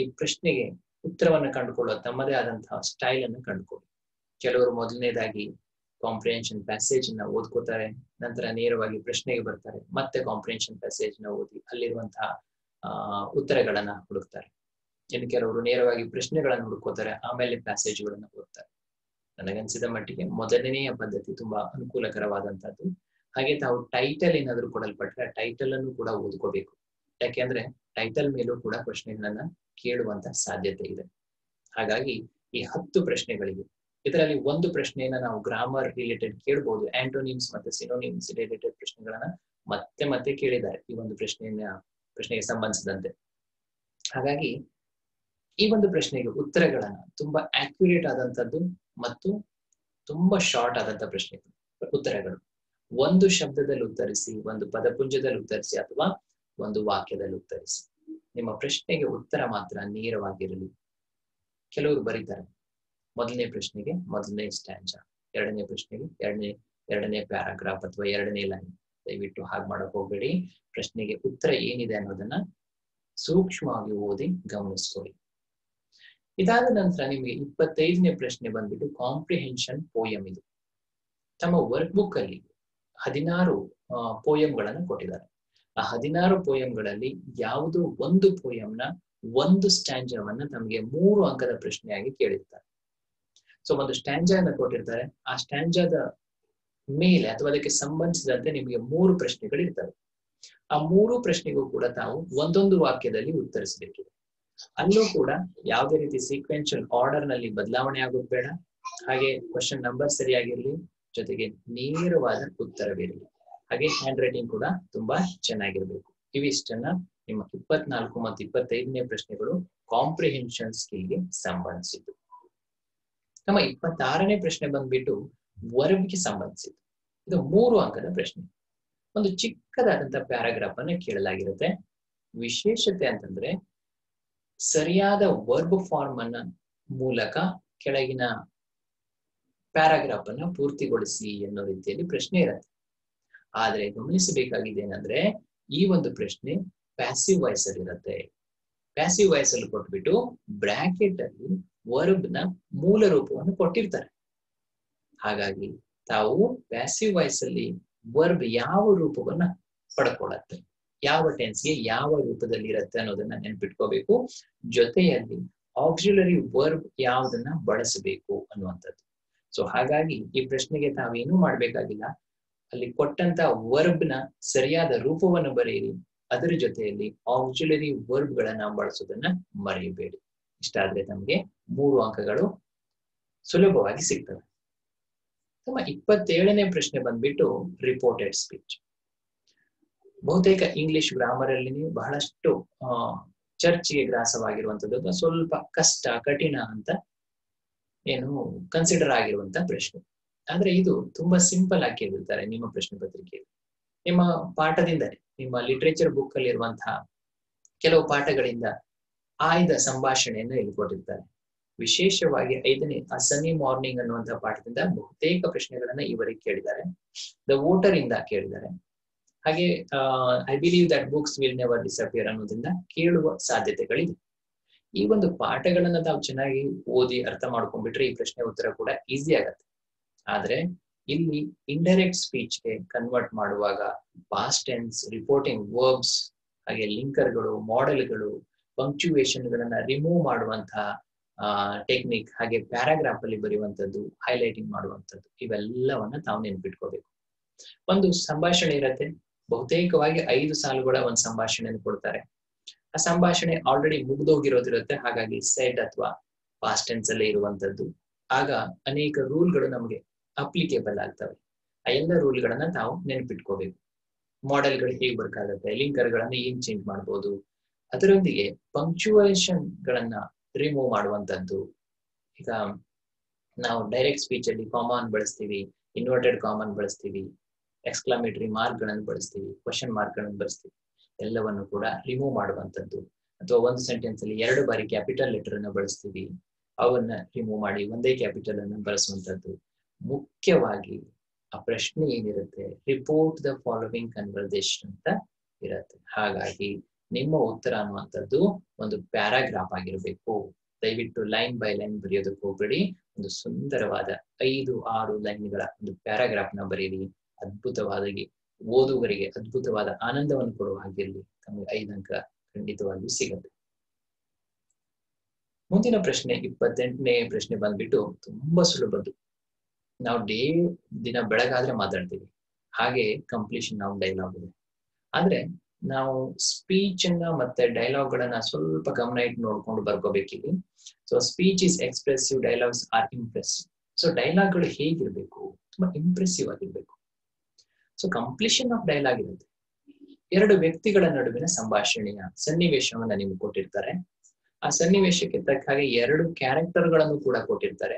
S1: ಈ ಪ್ರಶ್ನೆಗೆ ಉತ್ತರವನ್ನ ಕಂಡುಕೊಳ್ಳುವ ತಮ್ಮದೇ ಆದಂತಹ ಸ್ಟೈಲ್ ಅನ್ನು ಕಂಡುಕೊಳ್ಳಿ. ಕೆಲವರು ಮೊದಲನೇದಾಗಿ ಕಾಂಪ್ರಿಹೆನ್ಷನ್ ಪ್ಯಾಸೇಜ್ನ ಓದ್ಕೋತಾರೆ, ನಂತರ ನೇರವಾಗಿ ಪ್ರಶ್ನೆಗೆ ಬರ್ತಾರೆ, ಮತ್ತೆ ಕಾಂಪ್ರಿಹೆನ್ಷನ್ ಪ್ಯಾಸೇಜ್ನ ಓದಿ ಅಲ್ಲಿರುವಂತಹ ಉತ್ತರಗಳನ್ನ ಹುಡುಕ್ತಾರೆ. ಇನ್ನು ಕೆಲವರು ನೇರವಾಗಿ ಪ್ರಶ್ನೆಗಳನ್ನು ಹುಡುಕೋತಾರೆ, ಆಮೇಲೆ ಪ್ಯಾಸೇಜ್ಗಳನ್ನು ಓದ್ತಾರೆ. ನನಗನ್ಸಿದ ಮಟ್ಟಿಗೆ ಮೊದಲನೆಯ ಪದ್ಧತಿ ತುಂಬಾ ಅನುಕೂಲಕರವಾದಂತಹದ್ದು. ಹಾಗೆ ತಾವು ಟೈಟಲ್ ಏನಾದ್ರು ಕೊಡಲ್ಪಟ್ರೆ ಟೈಟಲ್ ಅನ್ನು ಕೂಡ ಓದ್ಕೋಬೇಕು. ಯಾಕೆಂದ್ರೆ ಟೈಟಲ್ ಮೇಲೂ ಕೂಡ ಪ್ರಶ್ನೆಗಳನ್ನ ಕೇಳುವಂತ ಸಾಧ್ಯತೆ ಇದೆ. ಹಾಗಾಗಿ ಈ ಹತ್ತು ಪ್ರಶ್ನೆಗಳಿಗೆ, ಇದರಲ್ಲಿ ಒಂದು ಪ್ರಶ್ನೆಯನ್ನ ನಾವು ಗ್ರಾಮರ್ ರಿಲೇಟೆಡ್ ಕೇಳಬಹುದು ಆಂಟೋನಿಮ್ಸ್ ಮತ್ತೆ ಸಿನೋನಿಮ್ಸ್ ರಿಲೇಟೆಡ್ ಪ್ರಶ್ನೆಗಳನ್ನ ಮತ್ತೆ ಮತ್ತೆ ಕೇಳಿದ್ದಾರೆ. ಈ ಒಂದು ಪ್ರಶ್ನೆಯನ್ನ, ಪ್ರಶ್ನೆಗೆ ಸಂಬಂಧಿಸಿದಂತೆ. ಹಾಗಾಗಿ ಈ ಒಂದು ಪ್ರಶ್ನೆಗೆ ಉತ್ತರಗಳನ್ನ ತುಂಬಾ ಆಕ್ಯುರೇಟ್ ಆದಂತದ್ದು ಮತ್ತು ತುಂಬಾ ಶಾರ್ಟ್ ಆದಂತ ಪ್ರಶ್ನೆಗಳು ಉತ್ತರಗಳು. ಒಂದು ಶಬ್ದದಲ್ಲಿ ಉತ್ತರಿಸಿ, ಒಂದು ಪದಪುಂಜದಲ್ಲಿ ಉತ್ತರಿಸಿ ಅಥವಾ ಒಂದು ವಾಕ್ಯದಲ್ಲಿ ಉತ್ತರಿಸಿ. ನಿಮ್ಮ ಪ್ರಶ್ನೆಗೆ ಉತ್ತರ ಮಾತ್ರ ನೇರವಾಗಿರಲಿ. ಕೆಲವರು ಬರೀತಾರೆ. ಮೊದಲನೇ ಪ್ರಶ್ನೆಗೆ ಮೊದಲನೇ ಸ್ಟ್ಯಾಂಜ. ಎರಡನೇ ಪ್ರಶ್ನೆಗೆ ಎರಡನೇ ಎರಡನೇ ಪ್ಯಾರಾಗ್ರಾಫ್ ಅಥವಾ ಎರಡನೇ ಲೈನ್. ದಯವಿಟ್ಟು ಹಾಗೆ ಮಾಡಕ್ ಹೋಗ್ಬೇಡಿ. ಪ್ರಶ್ನೆಗೆ ಉತ್ತರ ಏನಿದೆ ಅನ್ನೋದನ್ನ ಸೂಕ್ಷ್ಮವಾಗಿ ಓದಿ ಗಮನಿಸ್ಕೊಳ್ಳಿ. ಇದಾದ ನಂತರ ನಿಮಗೆ ಇಪ್ಪತ್ತೈದನೇ ಪ್ರಶ್ನೆ ಬಂದ್ಬಿಟ್ಟು ಕಾಂಪ್ರಿಹೆನ್ಷನ್ ಪೋಯಂ ಇದು. ತಮ್ಮ ವರ್ಕ್ ಬುಕ್ ಅಲ್ಲಿ ಹದಿನಾರು ಪೋಯಂಗಳನ್ನು ಕೊಟ್ಟಿದ್ದಾರೆ. ಆ ಹದಿನಾರು ಪೋಯಂಗಳಲ್ಲಿ ಯಾವುದೋ ಒಂದು ಪೋಯಂನ ಒಂದು ಸ್ಟ್ಯಾಂಜವನ್ನ ತಮಗೆ ಮೂರು ಅಂಕದ ಪ್ರಶ್ನೆಯಾಗಿ ಕೇಳಿರ್ತಾರೆ. ಸೊ ಒಂದು ಸ್ಟ್ಯಾಂಜಾನ ಕೊಟ್ಟಿರ್ತಾರೆ. ಆ ಸ್ಟ್ಯಾಂಜದ ಮೇಲೆ ಅಥವಾ ಅದಕ್ಕೆ ಸಂಬಂಧಿಸಿದಂತೆ ನಿಮಗೆ ಮೂರು ಪ್ರಶ್ನೆಗಳಿರ್ತವೆ. ಆ ಮೂರು ಪ್ರಶ್ನೆಗೂ ಕೂಡ ತಾವು ಒಂದೊಂದು ವಾಕ್ಯದಲ್ಲಿ ಉತ್ತರಿಸಬೇಕಿದೆ. ಅಲ್ಲೂ ಕೂಡ ಯಾವುದೇ ರೀತಿ ಸೀಕ್ವೆನ್ಷಿಯಲ್ ಆರ್ಡರ್ನಲ್ಲಿ ಬದಲಾವಣೆ ಆಗೋದು ಬೇಡ. ಹಾಗೆ ಕ್ವಶನ್ ನಂಬರ್ ಸರಿಯಾಗಿರ್ಲಿ, ಜೊತೆಗೆ ನೇರವಾದ ಉತ್ತರವಿರಲಿ. ಹಾಗೆ ಹ್ಯಾಂಡ್ ರೈಟಿಂಗ್ ಕೂಡ ತುಂಬಾ ಚೆನ್ನಾಗಿರ್ಬೇಕು. ಇವಿಷ್ಟನ್ನ ನಿಮ್ಮ ಇಪ್ಪತ್ನಾಲ್ಕು ಮತ್ತು ಇಪ್ಪತ್ತೈದನೇ ಪ್ರಶ್ನೆಗಳು ಕಾಂಪ್ರಿಹೆನ್ಷನ್ ಸ್ಕಿಲ್ಗೆ ಸಂಬಂಧಿಸಿದ್ದು. ನಮ್ಮ ಇಪ್ಪತ್ತಾರನೇ ಪ್ರಶ್ನೆ ಬಂದ್ಬಿಟ್ಟು ವರ್ಬ್ಗೆ ಸಂಬಂಧಿಸಿದ್ದು. ಇದು ಮೂರು ಅಂಕದ ಪ್ರಶ್ನೆ. ಒಂದು ಚಿಕ್ಕದಾದಂತಹ ಪ್ಯಾರಾಗ್ರಾಫ್ ಅನ್ನ ಕೇಳಲಾಗಿರುತ್ತೆ. ವಿಶೇಷತೆ ಅಂತಂದ್ರೆ ಸರಿಯಾದ ವರ್ಬ್ ಫಾರ್ಮ್ ಅನ್ನ ಮೂಲಕ ಕೆಳಗಿನ ಪ್ಯಾರಾಗ್ರಾಫ್ ಅನ್ನ ಪೂರ್ತಿಗೊಳಿಸಿ ಅನ್ನೋ ರೀತಿಯಲ್ಲಿ ಪ್ರಶ್ನೆ ಇರುತ್ತೆ. ಆದ್ರೆ ಗಮನಿಸಬೇಕಾಗಿದೆ ಏನಂದ್ರೆ, ಈ ಒಂದು ಪ್ರಶ್ನೆ ಪ್ಯಾಸಿವ್ ವಾಯ್ಸ್ ಅಲ್ಲಿ ಇರುತ್ತೆ. ಪ್ಯಾಸಿವ್ ವಾಯ್ಸ್ ಅಲ್ಲಿ ಕೊಟ್ಬಿಟ್ಟು ಬ್ರಾಕೆಟ್ ಅಲ್ಲಿ ವರ್ಬ್ನ ಮೂಲ ರೂಪವನ್ನು ಕೊಟ್ಟಿರ್ತಾರೆ. ಹಾಗಾಗಿ ತಾವು ಪ್ಯಾಸಿವ್ ವಾಯ್ಸ್ ಅಲ್ಲಿ ವರ್ಬ್ ಯಾವ ರೂಪವನ್ನ ಪಡ್ಕೊಳ್ಳತ್ತೆ ಯಾವ ಟೆನ್ಸ್ಗೆ ಯಾವ ರೂಪದಲ್ಲಿ ಇರುತ್ತೆ ಅನ್ನೋದನ್ನ ನೆನ್ಪಿಟ್ಕೋಬೇಕು. ಜೊತೆಯಲ್ಲಿ ಆಕ್ಸಿಲರಿ ವರ್ಬ್ ಯಾವ್ದನ್ನ ಬಳಸಬೇಕು ಅನ್ನುವಂಥದ್ದು. ಸೊ ಹಾಗಾಗಿ ಈ ಪ್ರಶ್ನೆಗೆ ತಾವೇನು ಮಾಡ್ಬೇಕಾಗಿಲ್ಲ. ಅಲ್ಲಿ ಕೊಟ್ಟಂತ ವರ್ಬ್ನ ಸರಿಯಾದ ರೂಪವನ್ನು ಬರೆಯಿರಿ. ಅದರ ಜೊತೆಯಲ್ಲಿ ಆಕ್ಸಿಲರಿ ವರ್ಬ್ ಗಳನ್ನ ಬಳಸೋದನ್ನ ಮರೆಯಬೇಡಿ. ಇಷ್ಟಾದ್ರೆ ನಮ್ಗೆ ಮೂರು ಅಂಕಗಳು ಸುಲಭವಾಗಿ ಸಿಗ್ತವೆ. ತಮ್ಮ ಇಪ್ಪತ್ತೇಳನೇ ಪ್ರಶ್ನೆ ಬಂದ್ಬಿಟ್ಟು ರಿಪೋರ್ಟೆಡ್ ಸ್ಪೀಚ್ ಬಹುತೇಕ ಇಂಗ್ಲಿಷ್ ಗ್ರಾಮರ್ ಅಲ್ಲಿ ಬಹಳಷ್ಟು ಚರ್ಚೆಗೆ ಗ್ರಾಸವಾಗಿರುವಂತದ್ದು ಸ್ವಲ್ಪ ಕಷ್ಟ, ಕಠಿಣ ಅಂತ ಏನು ಕನ್ಸಿಡರ್ ಆಗಿರುವಂತ ಪ್ರಶ್ನೆ. ಆದ್ರೆ ಇದು ತುಂಬಾ ಸಿಂಪಲ್ ಆಗಿ ಕೇಳಿರ್ತಾರೆ ನಿಮ್ಮ ಪ್ರಶ್ನೆ ಪತ್ರಿಕೆಯಲ್ಲಿ. ನಿಮ್ಮ ಪಾಠದಿಂದಲೇ, ನಿಮ್ಮ ಲಿಟ್ರೇಚರ್ ಬುಕ್ ಅಲ್ಲಿ ಇರುವಂತಹ ಕೆಲವು ಪಾಠಗಳಿಂದ ಆಯ್ದ ಸಂಭಾಷಣೆಯನ್ನು ಇಲ್ಲಿ ಕೊಟ್ಟಿರ್ತಾರೆ ವಿಶೇಷವಾಗಿ ಐದನೇ, ಆ ಸನಿ ಮಾರ್ನಿಂಗ್ ಅನ್ನುವಂತಹ ಪಾಠದಿಂದ ಬಹುತೇಕ ಪ್ರಶ್ನೆಗಳನ್ನ ಇವರಿಗೆ ಕೇಳಿದ್ದಾರೆ. ದ ವೋಟರ್ ಇಂದ ಕೇಳಿದ್ದಾರೆ. ಹಾಗೆ I believe that books will never disappear ಅನ್ನೋದ್ರಿಂದ ಕೇಳುವ ಸಾಧ್ಯತೆಗಳಿದೆ. ಈ ಒಂದು ಪಾಠಗಳನ್ನ ನಾವು ಚೆನ್ನಾಗಿ ಓದಿ ಅರ್ಥ ಮಾಡ್ಕೊಂಡ್ಬಿಟ್ರೆ ಈ ಪ್ರಶ್ನೆ ಉತ್ತರ ಕೂಡ ಈಸಿ ಆಗತ್ತೆ. ಆದ್ರೆ, ಇಲ್ಲಿ ಇಂಡೈರೆಕ್ಟ್ ಸ್ಪೀಚ್ಗೆ ಕನ್ವರ್ಟ್ ಮಾಡುವಾಗ ಪಾಸ್ಟ್ ಟೆನ್ಸ್ ರಿಪೋರ್ಟಿಂಗ್ ವರ್ಬ್ಸ್ ಹಾಗೆ ಲಿಂಕರ್ಗಳು ಮಾಡೆಲ್ಗಳು ಪಂಕ್ಚುವೇಶನ್ ಗಳನ್ನ ರಿಮೂವ್ ಮಾಡುವಂತಹ ಟೆಕ್ನಿಕ್ ಹಾಗೆ ಪ್ಯಾರಾಗ್ರಾಫ್ ಅಲ್ಲಿ ಬರೆಯುವಂಥದ್ದು ಹೈಲೈಟಿಂಗ್ ಮಾಡುವಂತದ್ದು ಇವೆಲ್ಲವನ್ನ ತಾವು ನೆನ್ಪಿಟ್ಕೋಬೇಕು. ಒಂದು ಸಂಭಾಷಣೆ ಇರತ್ತೆ. ಬಹುತೇಕವಾಗಿ ಐದು ಸಾಲುಗಳ ಒಂದು ಸಂಭಾಷಣೆಯನ್ನು ಕೊಡ್ತಾರೆ. ಆ ಸಂಭಾಷಣೆ ಆಲ್ರೆಡಿ ಮುಗಿದೋಗಿರೋದಿರುತ್ತೆ. ಹಾಗಾಗಿ ಸೆಡ್ ಅಥವಾ ಪಾಸ್ಟ್ ಟೆನ್ಸ್ ಅಲ್ಲೇ ಇರುವಂತದ್ದು. ಆಗ ಅನೇಕ ರೂಲ್ಗಳು ನಮಗೆ ಅಪ್ಲಿಕೇಬಲ್ ಆಗ್ತವೆ. ಆ ಎಲ್ಲ ರೂಲ್ಗಳನ್ನ ನಾವು ನೆನಪಿಟ್ಕೋಬೇಕು. ಮಾಡೆಲ್ಗಳು ಹೇಗೆ ಲಿಂಕರ್ ಲಿಂಕರ್ಗಳನ್ನ ಏನ್ ಚೇಂಜ್ ಮಾಡ್ಬೋದು, ಅದರೊಂದಿಗೆ ಪಂಕ್ಚುಯೇಷನ್ ಗಳನ್ನ ರಿಮೂವ್ ಮಾಡುವಂತದ್ದು. ಈಗ ನಾವು ಡೈರೆಕ್ಟ್ ಸ್ಪೀಚ್ ಅಲ್ಲಿ ಕಾಮನ್ ಬಳಸ್ತೀವಿ ಇನ್ವರ್ಟೆಡ್ ಕಾಮನ್ ಬಳಸ್ತೀವಿ ಎಕ್ಸ್ಕ್ಲಾಮೇಟರಿ ಮಾರ್ಕ್ಗಳನ್ನು ಬಳಸ್ತೀವಿ ಕ್ವಶನ್ ಮಾರ್ಕ್ಗಳನ್ನು ಬಳಸ್ತೀವಿ, ಎಲ್ಲವನ್ನು ಕೂಡ ರಿಮೂವ್ ಮಾಡುವಂತದ್ದು ಅಥವಾ ಒಂದು ಸೆಂಟೆನ್ಸ್ ಅಲ್ಲಿ ಎರಡು ಬಾರಿ ಕ್ಯಾಪಿಟಲ್ ಲೆಟರ್ ಅನ್ನು ಬಳಸ್ತೀವಿ, ಅವನ್ನ ರಿಮೂವ್ ಮಾಡಿ ಒಂದೇ ಕ್ಯಾಪಿಟಲ್ ಅನ್ನು ಬಳಸುವಂತದ್ದು ಮುಖ್ಯವಾಗಿ ಆ ಪ್ರಶ್ನೆ ಏನಿರುತ್ತೆ ರಿಪೋರ್ಟ್ ದ ಫಾಲೋವಿಂಗ್ ಕನ್ವರ್ಸೇಷನ್ ಅಂತ ಇರುತ್ತೆ. ಹಾಗಾಗಿ ನಿಮ್ಮ ಉತ್ತರ ಅನ್ನುವಂಥದ್ದು ಒಂದು ಪ್ಯಾರಾಗ್ರಾಫ್ ಆಗಿರಬೇಕು. ದಯವಿಟ್ಟು ಲೈನ್ ಬೈ ಲೈನ್ ಬರೆಯೋದಕ್ಕೆ ಹೋಗ್ಬೇಡಿ. ಒಂದು ಸುಂದರವಾದ ಐದು, ಆರು ಲೈನ್ಗಳ ಒಂದು ಪ್ಯಾರಾಗ್ರಾಫ್ನ ಬರೀರಿ. ಅದ್ಭುತವಾದ ಓದುವರಿಗೆ ಅದ್ಭುತವಾದ ಆನಂದವನ್ನು ಕೊಡುವ ಹಾಗೆಯಲ್ಲಿ ತಮಗೆ ಐದು ಅಂಕ ಖಂಡಿತವಾಗಿಯೂ ಸಿಗುತ್ತೆ. ಮುಂದಿನ ಪ್ರಶ್ನೆ, ಇಪ್ಪತ್ತೆಂಟನೇ ಪ್ರಶ್ನೆ ಬಂದ್ಬಿಟ್ಟು ತುಂಬಾ ಸುಲಭದ್ದು. ನಾವು ಡೇ, ದಿನ ಬೆಳಗಾದ್ರೆ ಮಾತಾಡ್ತೀವಿ. ಹಾಗೆ ಕಂಪ್ಲೀಷನ್ ನಾವು ಡೈಲಾಗ್ ಇದೆ. ಆದ್ರೆ ನಾವು ಸ್ಪೀಚ್ ಅನ್ನ ಮತ್ತೆ ಡೈಲಾಗ್ ಗಳನ್ನ ಸ್ವಲ್ಪ ಗಮನ ಇಟ್ಟು ನೋಡ್ಕೊಂಡು ಬರ್ಕೋಬೇಕಿಲ್ಲಿ. So speech is expressive dialogues are impressive so ಡೈಲಾಗ್ಗಳು ಹೇಗಿರ್ಬೇಕು? ತುಂಬಾ ಇಂಪ್ರೆಸಿವ್ ಆಗಿರ್ಬೇಕು. ಸೊ ಕಂಪ್ಲೀಷನ್ ಆಫ್ ಡೈಲಾಗ್ ಇರುತ್ತೆ. ಎರಡು ವ್ಯಕ್ತಿಗಳ ನಡುವಿನ ಸಂಭಾಷಣೆಯ ಸನ್ನಿವೇಶವನ್ನ ನಿಮ್ಗೆ ಕೊಟ್ಟಿರ್ತಾರೆ. ಆ ಸನ್ನಿವೇಶಕ್ಕೆ ತಕ್ಕ ಹಾಗೆ ಎರಡು ಕ್ಯಾರೆಕ್ಟರ್ಗಳನ್ನು ಕೂಡ ಕೊಟ್ಟಿರ್ತಾರೆ.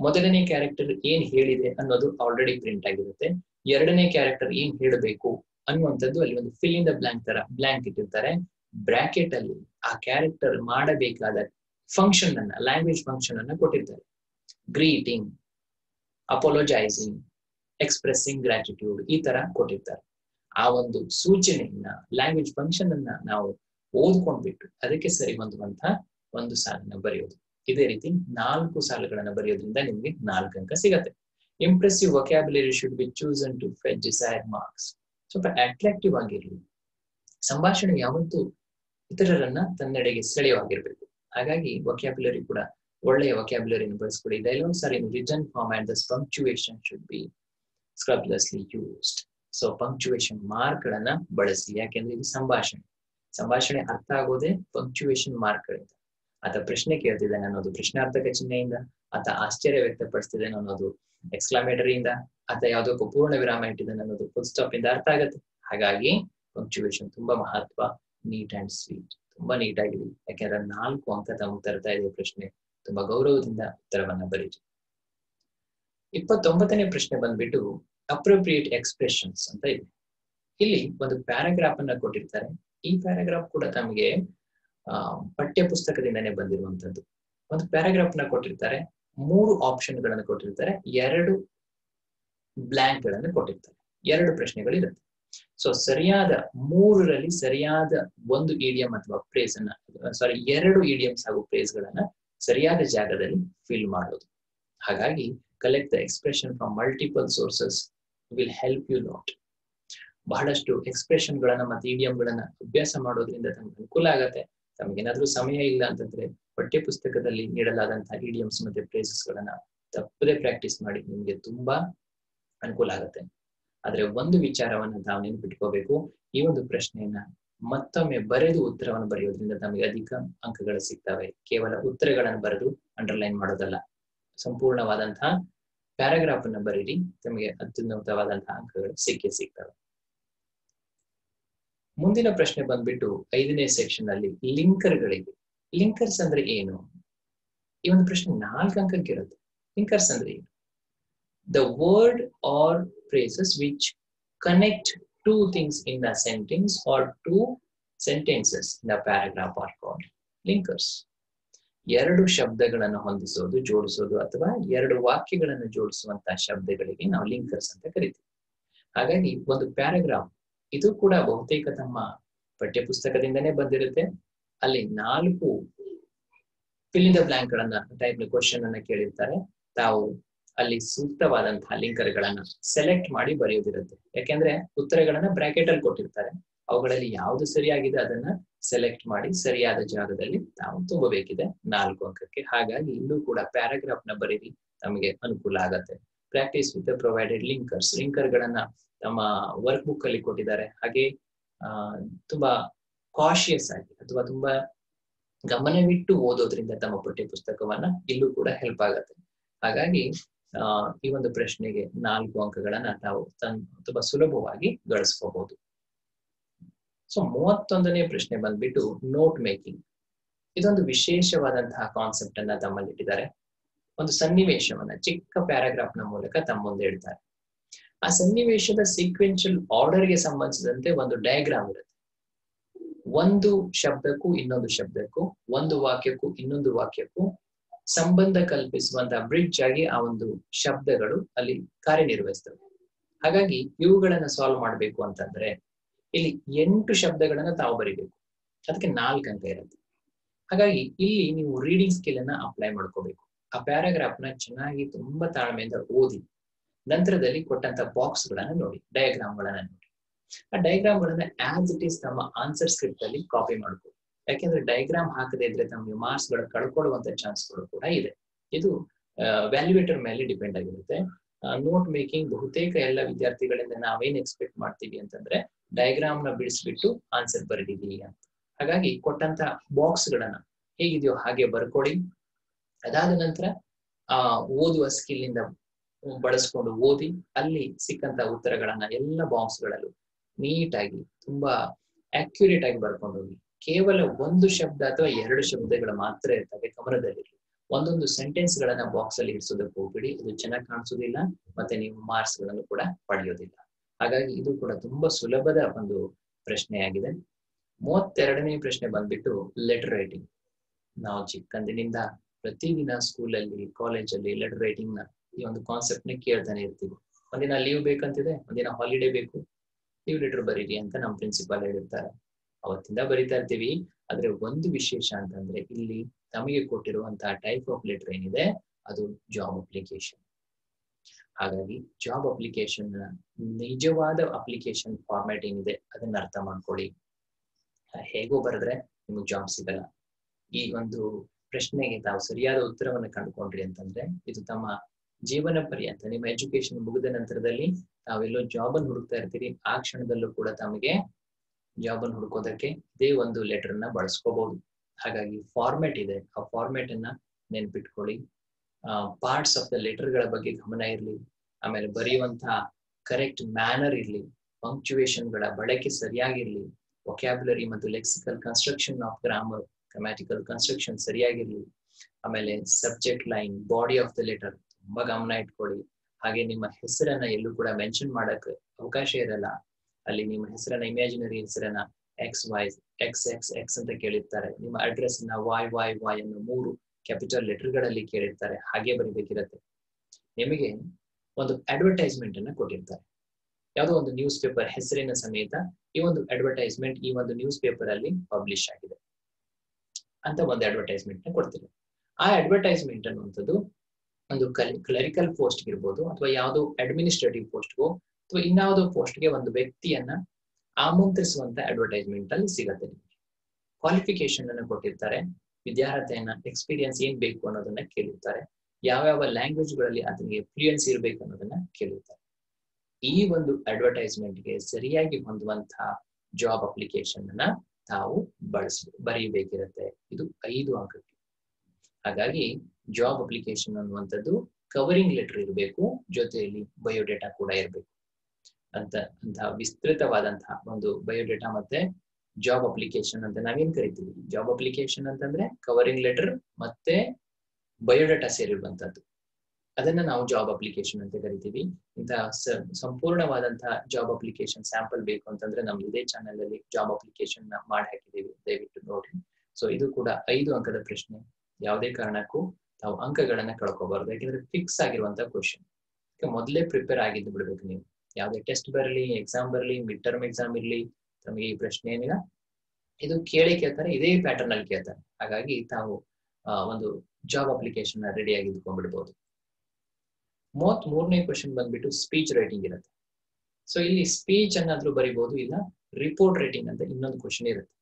S1: ಮೊದಲನೇ ಕ್ಯಾರೆಕ್ಟರ್ ಏನ್ ಹೇಳಿದೆ ಅನ್ನೋದು ಆಲ್ರೆಡಿ ಪ್ರಿಂಟ್ ಆಗಿರುತ್ತೆ. ಎರಡನೇ ಕ್ಯಾರೆಕ್ಟರ್ ಏನ್ ಹೇಳಬೇಕು ಅನ್ನುವಂಥದ್ದು ಅಲ್ಲಿ ಒಂದು ಫಿಲ್ ಇನ್ ದ ಬ್ಲಾಂಕ್ ತರ ಬ್ಲಾಂಕ್ ಇಟ್ಟಿರ್ತಾರೆ. ಬ್ರಾಕೆಟ್ ಅಲ್ಲಿ ಆ ಕ್ಯಾರೆಕ್ಟರ್ ಮಾಡಬೇಕಾದ ಫಂಕ್ಷನ್ ಅನ್ನ ಲ್ಯಾಂಗ್ವೇಜ್ ಫಂಕ್ಷನ್ ಅನ್ನ ಕೊಟ್ಟಿರ್ತಾರೆ. ಗ್ರೀಟಿಂಗ್ ಅಪೋಲೋಜೈಸಿಂಗ್ ಎಕ್ಸ್ಪ್ರೆಸ್ಸಿಂಗ್ ಗ್ರಾಟಿಟ್ಯೂಡ್ ಈ ತರ ಕೊಟ್ಟಿರ್ತಾರೆ. ಆ ಒಂದು ಸೂಚನೆಯನ್ನ ಲ್ಯಾಂಗ್ವೇಜ್ ಫಂಕ್ಷನ್ ಅನ್ನ ನಾವು ಓದ್ಕೊಂಡ್ಬಿಟ್ಟು ಅದಕ್ಕೆ ಸರಿ ಹೊಂದುವಂತಹ ಒಂದು ಸಾಲನ್ನ ಬರೆಯೋದು. ಇದೇ ರೀತಿ ನಾಲ್ಕು ಸಾಲುಗಳನ್ನ ಬರೆಯೋದ್ರಿಂದ ನಿಮ್ಗೆ ನಾಲ್ಕು ಅಂಕ ಸಿಗತ್ತೆ. Impressive vocabulary should be chosen to fetch desire marks ಸ್ವಲ್ಪ ಅಟ್ರಾಕ್ಟಿವ್ ಆಗಿರ್ಲಿ. ಸಂಭಾಷಣೆ ಯಾವತ್ತೂ ಇತರರನ್ನ ತನ್ನೆಡೆಗೆ ಸೆಳೆಯವಾಗಿರ್ಬೇಕು. ಹಾಗಾಗಿ ವೊಕ್ಯಾಬುಲರಿ ಕೂಡ ಒಳ್ಳೆಯ vocabulary ಬಳಸ್ಕೊಡಿ dialogues are in written form and thus punctuation should be scrupulously used so punctuation mark ಗಳನ್ನ ಬಳಸಿ. ಯಾಕೆಂದ್ರೆ ಇದು ಸಂಭಾಷಣೆ. ಸಂಭಾಷಣೆ ಅರ್ಥ ಆಗೋದೇ ಪಂಕ್ಚುವೇಶನ್ ಮಾರ್ಕ್ ಗಳಿಂದ. ಆತ ಪ್ರಶ್ನೆ ಕೇಳ್ತಿದ್ದಾನೆ ಅನ್ನೋದು ಪ್ರಶ್ನಾರ್ಥಕ ಚಿಹ್ನೆಯಿಂದ, ಆತ ಆಶ್ಚರ್ಯ ವ್ಯಕ್ತಪಡಿಸ್ತಿದ್ದಾನೆ ಅನ್ನೋದು ಎಕ್ಸ್ಕ್ಲಾಮೇಟರಿಯಿಂದ ಆತ ಯಾವುದಕ್ಕೂ ಪೂರ್ಣ ವಿರಾಮ ಇಟ್ಟಿದ್ದಾನೆ ಅನ್ನೋದು ಫುಲ್ ಸ್ಟಾಪ್ ಇಂದ ಅರ್ಥ ಆಗುತ್ತೆ. ಹಾಗಾಗಿ ಪಂಕ್ಚುವೇಶನ್ ತುಂಬಾ ಮಹತ್ವ ನೀಟ್ ಅಂಡ್ ಸ್ವೀಟ್ ತುಂಬಾ ನೀಟ್ ಆಗಿದೆ. ಯಾಕೆಂದ್ರೆ ನಾಲ್ಕು ಅಂಕ ತಮಗೆ ತರ್ತಾ ಇದೆ ಪ್ರಶ್ನೆ. ತುಂಬಾ ಗೌರವದಿಂದ ಉತ್ತರವನ್ನ ಬರೀರಿ. ಇಪ್ಪತ್ತೊಂಬತ್ತನೇ ಪ್ರಶ್ನೆ ಬಂದ್ಬಿಟ್ಟು ಅಪ್ರೋಪ್ರಿಯೇಟ್ ಎಕ್ಸ್ಪ್ರೆಷನ್ಸ್ ಅಂತ ಇದೆ. ಇಲ್ಲಿ ಒಂದು ಪ್ಯಾರಾಗ್ರಾಫ್ ಅನ್ನ ಕೊಟ್ಟಿರ್ತಾರೆ. ಈ ಪ್ಯಾರಾಗ್ರಾಫ್ ಕೂಡ ತಮಗೆ ಪಠ್ಯ ಪುಸ್ತಕದಿಂದನೇ ಬಂದಿರುವಂತದ್ದು. ಒಂದು ಪ್ಯಾರಾಗ್ರಾಫ್ನ ಕೊಟ್ಟಿರ್ತಾರೆ. ಮೂರು ಆಪ್ಷನ್ಗಳನ್ನು ಕೊಟ್ಟಿರ್ತಾರೆ. ಎರಡು ಬ್ಲಾಂಕ್ಗಳನ್ನು ಕೊಟ್ಟಿರ್ತಾರೆ. ಎರಡು ಪ್ರಶ್ನೆಗಳು ಇರುತ್ತೆ. ಸೊ ಸರಿಯಾದ ಮೂರರಲ್ಲಿ ಸರಿಯಾದ ಒಂದು ಇಡಿಯಂ ಅಥವಾ ಪ್ರೇಸ್ ಅನ್ನ ಸಾರಿ ಎರಡು ಇಡಿಯಮ್ಸ್ ಹಾಗೂ ಪ್ರೇಸ್ ಗಳನ್ನ ಸರಿಯಾದ ಜಾಗದಲ್ಲಿ ಫಿಲ್ ಮಾಡೋದು. ಹಾಗಾಗಿ collect the expression from multiple sources will help you not ಬಹಳಷ್ಟು ಎಕ್ಸ್ಪ್ರೆಷನ್ ಗಳನ್ನ ಮತ್ತೆ ಇಡಿಯಂ ಗಳನ್ನ ಅಭ್ಯಾಸ ಮಾಡೋದ್ರಿಂದ ತಮಗೆ ಅನುಕೂಲ ಆಗತ್ತೆ. ತಮಗೇನಾದ್ರೂ ಸಮಯ ಇಲ್ಲ ಅಂತಂದ್ರೆ ಪಠ್ಯ ಪುಸ್ತಕದಲ್ಲಿ ನೀಡಲಾದಂತಹ ಇಡಿಯಮ್ಸ್ ಮತ್ತೆ ಪ್ಲೇಸಸ್ ಗಳನ್ನ ತಪ್ಪದೆ ಪ್ರಾಕ್ಟೀಸ್ ಮಾಡಿ ನಿಮ್ಗೆ ತುಂಬಾ ಅನುಕೂಲ ಆಗುತ್ತೆ. ಆದ್ರೆ ಒಂದು ವಿಚಾರವನ್ನ ತಾವು ನೆನ್ಪಿಟ್ಕೋಬೇಕು. ಈ ಒಂದು ಪ್ರಶ್ನೆಯನ್ನ ಮತ್ತೊಮ್ಮೆ ಬರೆದು ಉತ್ತರವನ್ನು ಬರೆಯೋದ್ರಿಂದ ತಮಗೆ ಅಧಿಕ ಅಂಕಗಳು ಸಿಗ್ತವೆ. ಕೇವಲ ಉತ್ತರಗಳನ್ನು ಬರೆದು ಅಂಡರ್ಲೈನ್ ಮಾಡೋದಲ್ಲ. ಸಂಪೂರ್ಣವಾದಂತಹ ಪ್ಯಾರಾಗ್ರಾಫ್ ಅನ್ನ ಬರೀರಿ ತಮಗೆ ಅತ್ಯುನ್ನತವಾದಂತಹ ಅಂಕಗಳು ಸಿಕ್ಕೇ ಸಿಗ್ತವೆ. ಮುಂದಿನ ಪ್ರಶ್ನೆ ಬಂದ್ಬಿಟ್ಟು ಐದನೇ ಸೆಕ್ಷನ್ ಅಲ್ಲಿ ಲಿಂಕರ್ಗಳಿವೆ. ಲಿಂಕರ್ಸ್ ಅಂದ್ರೆ ಏನು? ಈ ಒಂದು ಪ್ರಶ್ನೆ ನಾಲ್ಕು ಅಂಕಕ್ಕೆ ಇರುತ್ತೆ. ಲಿಂಕರ್ಸ್ ಅಂದ್ರೆ ಏನು? The word or phrases which connect two things in the sentence or two sentences in the paragraph are called linkers. ಎರಡು ಶಬ್ದಗಳನ್ನು ಹೊಂದಿಸೋದು, ಜೋಡಿಸೋದು ಅಥವಾ ಎರಡು ವಾಕ್ಯಗಳನ್ನು ಜೋಡಿಸುವಂತಹ ಶಬ್ದಗಳಿಗೆ ನಾವು ಲಿಂಕರ್ಸ್ ಅಂತ ಕರಿತೀವಿ. ಹಾಗಾಗಿ ಒಂದು ಪ್ಯಾರಾಗ್ರಾಫ್ ಇದು ಕೂಡ ಬಹುತೇಕ ತಮ್ಮ ಪಠ್ಯಪುಸ್ತಕದಿಂದನೇ ಬಂದಿರುತ್ತೆ. ಅಲ್ಲಿ ನಾಲ್ಕು ಪಿಲಿದ ಬ್ಲಾಂಕ್ ಗಳನ್ನ ಟೈಪ್ ಕ್ವಶನ್ ಅನ್ನ ಕೇಳಿರ್ತಾರೆ. ತಾವು ಅಲ್ಲಿ ಸೂಕ್ತವಾದಂತಹ ಲಿಂಕರ್ಗಳನ್ನ ಸೆಲೆಕ್ಟ್ ಮಾಡಿ ಬರೆಯೋದಿರುತ್ತೆ. ಯಾಕೆಂದ್ರೆ ಉತ್ತರಗಳನ್ನ ಬ್ರಾಕೆಟ್ ಅಲ್ಲಿ ಕೊಟ್ಟಿರ್ತಾರೆ. ಅವುಗಳಲ್ಲಿ ಯಾವುದು ಸರಿಯಾಗಿದೆ ಅದನ್ನ ಸೆಲೆಕ್ಟ್ ಮಾಡಿ ಸರಿಯಾದ ಜಾಗದಲ್ಲಿ ನಾವು ತುಂಬಬೇಕಿದೆ. ನಾಲ್ಕು ಅಂಕಕ್ಕೆ. ಹಾಗಾಗಿ ಇಲ್ಲೂ ಕೂಡ ಪ್ಯಾರಾಗ್ರಾಫ್ನ ಬರೀರಿ ನಮಗೆ ಅನುಕೂಲ ಆಗತ್ತೆ. Practice with provided linkers linker ಗಳನ್ನ ತಮ್ಮ ವರ್ಕ್ ಬುಕ್ ಅಲ್ಲಿ ಕೊಟ್ಟಿದ್ದಾರೆ. ಹಾಗೆ ತುಂಬಾ ಕಾಶಿಯಸ್ ಆಗಿ ಅಥವಾ ತುಂಬಾ ಗಮನವಿಟ್ಟು ಓದೋದ್ರಿಂದ ತಮ್ಮ ಪಠ್ಯ ಪುಸ್ತಕವನ್ನ ಇಲ್ಲೂ ಕೂಡ ಹೆಲ್ಪ್ ಆಗತ್ತೆ. ಹಾಗಾಗಿ ಈ ಒಂದು ಪ್ರಶ್ನೆಗೆ ನಾಲ್ಕು ಅಂಕಗಳನ್ನ ನಾವು ತುಂಬಾ ಸುಲಭವಾಗಿ ಗಳಿಸ್ಕೋಬಹುದು. ಸೊ ಮೂವತ್ತೊಂದನೇ ಪ್ರಶ್ನೆ ಬಂದ್ಬಿಟ್ಟು ನೋಟ್ ಮೇಕಿಂಗ್ ಇದೊಂದು ವಿಶೇಷವಾದಂತಹ ಕಾನ್ಸೆಪ್ಟ್ ಅನ್ನ ತಮ್ಮಲ್ಲಿ ಇಟ್ಟಿದ್ದಾರೆ. ಒಂದು ಸನ್ನಿವೇಶವನ್ನ, ಚಿಕ್ಕ ಪ್ಯಾರಾಗ್ರಾಫ್ನ ಮೂಲಕ ತಮ್ಮ ಮುಂದೆ ಇಡ್ತಾರೆ ಆ ಸನ್ನಿವೇಶದ ಸೀಕ್ವೆನ್ಷಿಯಲ್ ಆರ್ಡರ್ಗೆ ಸಂಬಂಧಿಸಿದಂತೆ ಒಂದು ಡಯಾಗ್ರಾಮ್ ಇರುತ್ತೆ. ಒಂದು ಶಬ್ದಕ್ಕೂ ಇನ್ನೊಂದು ಶಬ್ದಕ್ಕೂ, ಒಂದು ವಾಕ್ಯಕ್ಕೂ ಇನ್ನೊಂದು ವಾಕ್ಯಕ್ಕೂ ಸಂಬಂಧ ಕಲ್ಪಿಸುವಂತಹ ಬ್ರಿಡ್ಜ್ ಆಗಿ ಆ ಒಂದು ಶಬ್ದಗಳು ಅಲ್ಲಿ ಕಾರ್ಯನಿರ್ವಹಿಸ್ತವೆ. ಹಾಗಾಗಿ ಇವುಗಳನ್ನ ಸಾಲ್ವ್ ಮಾಡಬೇಕು ಅಂತಂದ್ರೆ ಇಲ್ಲಿ ಎಂಟು ಶಬ್ದಗಳನ್ನ ತಾವು ಬರಿಬೇಕು. ಅದಕ್ಕೆ ನಾಲ್ಕು ಅಂತ ಇರುತ್ತೆ. ಹಾಗಾಗಿ ಇಲ್ಲಿ ನೀವು ರೀಡಿಂಗ್ ಸ್ಕಿಲ್ ಅನ್ನ ಅಪ್ಲೈ ಮಾಡ್ಕೋಬೇಕು. ಆ ಪ್ಯಾರಾಗ್ರಾಫ್ನ ಚೆನ್ನಾಗಿ ತುಂಬಾ ತಾಳ್ಮೆಯಿಂದ ಓದಿ. ನಂತರದಲ್ಲಿ ಕೊಟ್ಟಂತ ಬಾಕ್ಸ್ ಗಳನ್ನ ನೋಡಿ ಡಯಾಗ್ರಾಮ್ ಗಳನ್ನ ನೋಡಿ. ಆ ಡಯಾಗ್ರಾಮ್ ಗಳನ್ನ ಆಸ್ ಇಟ್ ಈಸ್ ತಮ್ಮ ಆನ್ಸರ್ ಸ್ಕ್ರಿಪ್ಟ್ ಅಲ್ಲಿ ಕಾಪಿ ಮಾಡ್ಕೊಳ್ಳಿ ಯಾಕೆಂದ್ರೆ ಡಯಾಗ್ರಾಮ್ ಹಾಕದೇ ಇದ್ರೆ ತಮಗೆ ಮಾರ್ಕ್ಸ್ಗಳು ಕಳ್ಕೊಳ್ಳುವಂತ ಚಾನ್ಸ್ಗಳು ಕೂಡ ಇದೆ. ಇದು ವ್ಯಾಲ್ಯೂಯೇಟರ್ ಮೇಲೆ ಡಿಪೆಂಡ್ ಆಗಿರುತ್ತೆ. ನೋಟ್ ಮೇಕಿಂಗ್ ಬಹುತೇಕ ಎಲ್ಲ ವಿದ್ಯಾರ್ಥಿಗಳಿಂದ ನಾವೇನ್ ಎಕ್ಸ್ಪೆಕ್ಟ್ ಮಾಡ್ತೀವಿ ಅಂತಂದ್ರೆ ಡಯಾಗ್ರಾಮ್ನ ಬಿಡಿಸ್ಬಿಟ್ಟು ಆನ್ಸರ್ ಬರೆದಿದ್ದೀವಿ ಅಂತ. ಹಾಗಾಗಿ ಕೊಟ್ಟಂತ ಬಾಕ್ಸ್ ಗಳನ್ನ ಹೇಗಿದೆಯೋ ಹಾಗೆ ಬರ್ಕೊಳ್ಳಿ. ಅದಾದ ನಂತರ, ಆ, ಓದುವ ಸ್ಕಿಲ್ ಇಂದ ಬಳಸ್ಕೊಂಡು ಓದಿ, ಅಲ್ಲಿ ಸಿಕ್ಕಂತ ಉತ್ತರಗಳನ್ನ ಎಲ್ಲ ಬಾಕ್ಸ್ ಗಳಲ್ಲೂ ನೀಟಾಗಿ, ತುಂಬಾ ಅಕ್ಯುರೇಟ್ ಆಗಿ ಬರ್ಕೊಂಡು ಹೋಗಿ. ಕೇವಲ ಒಂದು ಶಬ್ದ ಅಥವಾ ಎರಡು ಶಬ್ದಗಳು ಮಾತ್ರ ಇರ್ತವೆ ಗಮನದಲ್ಲಿ ಒಂದೊಂದು ಸೆಂಟೆನ್ಸ್ ಗಳನ್ನ ಬಾಕ್ಸ್ ಅಲ್ಲಿ ಇರಿಸೋದಕ್ಕೆ ಹೋಗ್ಬಿಡಿ ಅದು ಚೆನ್ನಾಗಿ ಕಾಣಿಸೋದಿಲ್ಲ, ಮತ್ತೆ ನೀವು ಮಾರ್ಕ್ಸ್ಗಳನ್ನು ಕೂಡ ಪಡೆಯೋದಿಲ್ಲ. ಹಾಗಾಗಿ ಇದು ಕೂಡ ತುಂಬಾ ಸುಲಭದ ಒಂದು ಪ್ರಶ್ನೆಯಾಗಿದೆ. ಮೂವತ್ತೆರಡನೇ ಪ್ರಶ್ನೆ ಬಂದ್ಬಿಟ್ಟು ಲೆಟರ್ ರೈಟಿಂಗ್ ನಾವು ಚಿಕ್ಕಂದಿನಿಂದ ಪ್ರತಿದಿನ ಸ್ಕೂಲಲ್ಲಿ ಕಾಲೇಜಲ್ಲಿ ಲೆಟರ್ ರೈಟಿಂಗ್ನ ಈ ಒಂದು ಕಾನ್ಸೆಪ್ಟ್ನ ಕೇಳ್ತಾನೆ ಇರ್ತೀವಿ. ಒಂದಿನ ಲೀವ್ ಬೇಕಂತಿದೆ, ಒಂದಿನ ಹಾಲಿಡೇ ಬೇಕು. ಲೀವ್ ಲೆಟರ್ ಬರೀರಿ ಅಂತ ನಮ್ಮ ಪ್ರಿನ್ಸಿಪಾಲ್ ಹೇಳಿರ್ತಾರೆ. ಅವತ್ತಿಂದ ಬರಿತಾ ಇರ್ತೀವಿ. ಆದ್ರೆ ಒಂದು ವಿಶೇಷ ಅಂತಂದ್ರೆ ಇಲ್ಲಿ ತಮಗೆ ಕೊಟ್ಟಿರುವಂತಹ ಟೈಪ್ ಆಫ್ ಲೆಟರ್ ಏನಿದೆ? ಅದು ಜಾಬ್ ಅಪ್ಲಿಕೇಶನ್ ಹಾಗಾಗಿ ಜಾಬ್ ಅಪ್ಲಿಕೇಶನ್ ನಿಜವಾದ ಅಪ್ಲಿಕೇಶನ್ ಫಾರ್ಮ್ಯಾಟ್ ಏನಿದೆ ಅದನ್ನ ಅರ್ಥ ಮಾಡ್ಕೊಳ್ಳಿ. ಹೇಗೋ ಬರೆದ್ರೆ ನಿಮಗೆ ಜಾಬ್ ಸಿಗಲ್ಲ. ಈ ಒಂದು ಪ್ರಶ್ನೆಗೆ ತಾವು ಸರಿಯಾದ ಉತ್ತರವನ್ನು ಕಂಡುಕೊಂಡ್ರಿ ಅಂತಂದ್ರೆ ಇದು ತಮ್ಮ ಜೀವನ ಪರ್ಯಂತ, ನಿಮ್ಮ ಎಜುಕೇಶನ್ ಮುಗಿದ ನಂತರದಲ್ಲಿ ತಾವೆಲ್ಲೋ ಜಾಬ್ ಅನ್ನು ಹುಡುಕ್ತಾ ಇರ್ತೀರಿ. ಆ ಕ್ಷಣದಲ್ಲೂ ಕೂಡ ತಮಗೆ ಜಾಬ್ ಅನ್ನು ಹುಡುಕೋದಕ್ಕೆ ಇದೇ ಒಂದು ಲೆಟರ್ನ ಬಳಸ್ಕೋಬಹುದು. ಹಾಗಾಗಿ ಫಾರ್ಮೆಟ್ ಇದೆ. ಆ ಫಾರ್ಮೆಟ್ ಅನ್ನ ನೆನ್ಪಿಟ್ಕೊಳ್ಳಿ. ಪಾರ್ಟ್ಸ್ ಆಫ್ ದ ಲೆಟರ್ಗಳ ಬಗ್ಗೆ ಗಮನ ಇರಲಿ. ಆಮೇಲೆ ಬರೆಯುವಂತಹ ಕರೆಕ್ಟ್ ಮ್ಯಾನರ್ ಇರಲಿ. ಪಂಕ್ಚುಯೇಷನ್ಗಳ ಬಳಕೆ ಸರಿಯಾಗಿರ್ಲಿ. ವೊಕ್ಯಾಬ್ಯುಲರಿ ಮತ್ತು lexical construction of grammar grammatical construction ಸರಿಯಾಗಿರ್ಲಿ. ಆಮೇಲೆ subject line body of the letter ತುಂಬಾ ಗಮನ ಇಟ್ಕೊಳ್ಳಿ. ಹಾಗೆ ನಿಮ್ಮ ಹೆಸರನ್ನ ಎಲ್ಲೂ ಕೂಡ ಮೆನ್ಷನ್ ಮಾಡಕ್ ಅವಕಾಶ ಇರಲ್ಲ. ಅಲ್ಲಿ ನಿಮ್ಮ ಹೆಸರನ್ನ ಇಮ್ಯಾಜಿನರಿ ಹೆಸರನ್ನ X Y X X X ಅಂತ ಕೇಳಿರ್ತಾರೆ. ನಿಮ್ಮ ಅಡ್ರೆಸ್ನ ವಾಯ್ ವಾಯ್ ವಾಯ್ ಅನ್ನು ಮೂರು ಕ್ಯಾಪಿಟಲ್ ಲೆಟರ್ಗಳಲ್ಲಿ ಕೇಳಿರ್ತಾರೆ. ಹಾಗೆ ಬರಿಬೇಕಿರತ್ತೆ. ನಿಮಗೆ ಒಂದು ಅಡ್ವರ್ಟೈಸ್ಮೆಂಟ್ ಅನ್ನ ಕೊಟ್ಟಿರ್ತಾರೆ. ಯಾವುದೋ ಒಂದು ನ್ಯೂಸ್ ಪೇಪರ್ ಹೆಸರಿನ ಸಮೇತ ಈ ಒಂದು ಅಡ್ವರ್ಟೈಸ್ಮೆಂಟ್ ಈ ಒಂದು ನ್ಯೂಸ್ ಪೇಪರ್ ಅಲ್ಲಿ ಪಬ್ಲಿಷ್ ಆಗಿದೆ. ಅಂತ ಒಂದು ಅಡ್ವರ್ಟೈಸ್ಮೆಂಟ್ನ ಕೊಡ್ತೀವಿ ಆ ಅಡ್ವರ್ಟೈಸ್ಮೆಂಟ್ ಅನ್ನುವಂಥದ್ದು ಒಂದು ಕ್ಲರಿಕಲ್ ಪೋಸ್ಟ್ ಇರ್ಬೋದು ಅಥವಾ ಯಾವುದೋ ಅಡ್ಮಿನಿಸ್ಟ್ರೇಟಿವ್ ಪೋಸ್ಟ್ಗೋ ಅಥವಾ ಇನ್ಯಾವುದೋ ಪೋಸ್ಟ್ಗೆ ಒಂದು ವ್ಯಕ್ತಿಯನ್ನ ಆಮಂತ್ರಿಸುವಂತ ಅಡ್ವರ್ಟೈಸ್ಮೆಂಟ್ ಅಲ್ಲಿ ಸಿಗತ್ತೆ ನಿಮಗೆ. ಕ್ವಾಲಿಫಿಕೇಶನ್ ಅನ್ನು ಕೊಟ್ಟಿರ್ತಾರೆ ವಿದ್ಯಾರ್ಥಿಯನ್ನ ಎಕ್ಸ್ಪೀರಿಯನ್ಸ್ ಏನ್ ಬೇಕು ಅನ್ನೋದನ್ನ ಕೇಳಿರ್ತಾರೆ ಲ್ಯಾಂಗ್ವೇಜ್ಗಳಲ್ಲಿ ಅದಕ್ಕೆ ಫ್ಲೂಯೆನ್ಸ್ ಇರಬೇಕು ಅನ್ನೋದನ್ನ ಕೇಳಿರ್ತಾರೆ. ಈ ಒಂದು ಅಡ್ವರ್ಟೈಸ್ಮೆಂಟ್ಗೆ ಸರಿಯಾಗಿ ಹೊಂದುವಂತಹ ಜಾಬ್ ಅಪ್ಲಿಕೇಶನ್ ಅನ್ನ ತಾವು ಬಳಸ, ಬರೀಬೇಕಿರತ್ತೆ. ಇದು ಐದು ಅಂಕಕ್ಕೆ. ಹಾಗಾಗಿ ಜಾಬ್ ಅಪ್ಲಿಕೇಶನ್ ಅನ್ನುವಂಥದ್ದು ಕವರಿಂಗ್ ಲೆಟರ್ ಇರಬೇಕು, ಜೊತೆಯಲ್ಲಿ ಬಯೋಡೇಟಾ ಕೂಡ ಇರಬೇಕು. ಅಂತ ಅಂತಹ ವಿಸ್ತೃತವಾದಂತಹ ಒಂದು ಬಯೋಡೇಟಾ ಮತ್ತೆ ಜಾಬ್ ಅಪ್ಲಿಕೇಶನ್ ಅಂತ ನಾವೇನ್ ಕರಿತೀವಿ? ಜಾಬ್ ಅಪ್ಲಿಕೇಶನ್ ಅಂತಂದ್ರೆ ಕವರಿಂಗ್ ಲೆಟರ್ ಮತ್ತೆ ಬಯೋಡೇಟಾ ಸೇರಿರುವಂತದ್ದು ಅದನ್ನ ನಾವು ಜಾಬ್ ಅಪ್ಲಿಕೇಶನ್ ಅಂತ ಕರಿತೀವಿ. ಇಂತಹ ಸಂಪೂರ್ಣವಾದಂತಹ ಜಾಬ್ ಅಪ್ಲಿಕೇಶನ್ ಸ್ಯಾಂಪಲ್ ಬೇಕು ಅಂತಂದ್ರೆ ನಮ್ದು ಇದೇ ಚಾನೆಲ್ ಅಲ್ಲಿ ಜಾಬ್ ಅಪ್ಲಿಕೇಶನ್ ಮಾಡಿ ಹಾಕಿದ್ದೀವಿ. ದಯವಿಟ್ಟು ನೋಡಿ. ಸೊ ಇದು ಕೂಡ ಐದು ಅಂಕದ ಪ್ರಶ್ನೆ. ಯಾವುದೇ ಕಾರಣಕ್ಕೂ ತಾವು ಅಂಕಗಳನ್ನ ಕಳ್ಕೋಬಾರ್ದು. ಯಾಕಂದ್ರೆ ಫಿಕ್ಸ್ ಆಗಿರುವಂತಹ ಕ್ವಶನ್ ಮೊದಲೇ ಪ್ರಿಪೇರ್ ಆಗಿದ್ದು ಬಿಡ್ಬೇಕು ನೀವು. ಯಾವುದೇ ಟೆಸ್ಟ್ ಬರಲಿ ಎಕ್ಸಾಮ್ ಬರಲಿ ಮಿಡ್ ಟರ್ಮ್ ಎಕ್ಸಾಮ್ ಇರಲಿ ನಮಗೆ ಈ ಪ್ರಶ್ನೆ ಏನಿಲ್ಲ. ಇದು ಕೇಳಿ ಕೇಳ್ತಾರೆ, ಇದೇ ಪ್ಯಾಟರ್ನ್ ಅಲ್ಲಿ ಕೇಳ್ತಾರೆ. ಹಾಗಾಗಿ ತಾವು ಒಂದು ಜಾಬ್ ಅಪ್ಲಿಕೇಶನ್ ರೆಡಿ ಆಗಿ ಇಟ್ಕೊಂಡ್ಬಿಡ್ಬಹುದು ಮೂವತ್ ಮೂರನೇ ಕ್ವಶನ್ ಬಂದ್ಬಿಟ್ಟು ಸ್ಪೀಚ್ ರೈಟಿಂಗ್ ಇರುತ್ತೆ. ಸೊ ಇಲ್ಲಿ ಸ್ಪೀಚ್ ಅನ್ನಾದ್ರೂ ಬರಿಬಹುದು ಇಲ್ಲ ರಿಪೋರ್ಟ್ ರೈಟಿಂಗ್ ಅಂತ ಇನ್ನೊಂದು ಕ್ವಶನ್ ಇರುತ್ತೆ.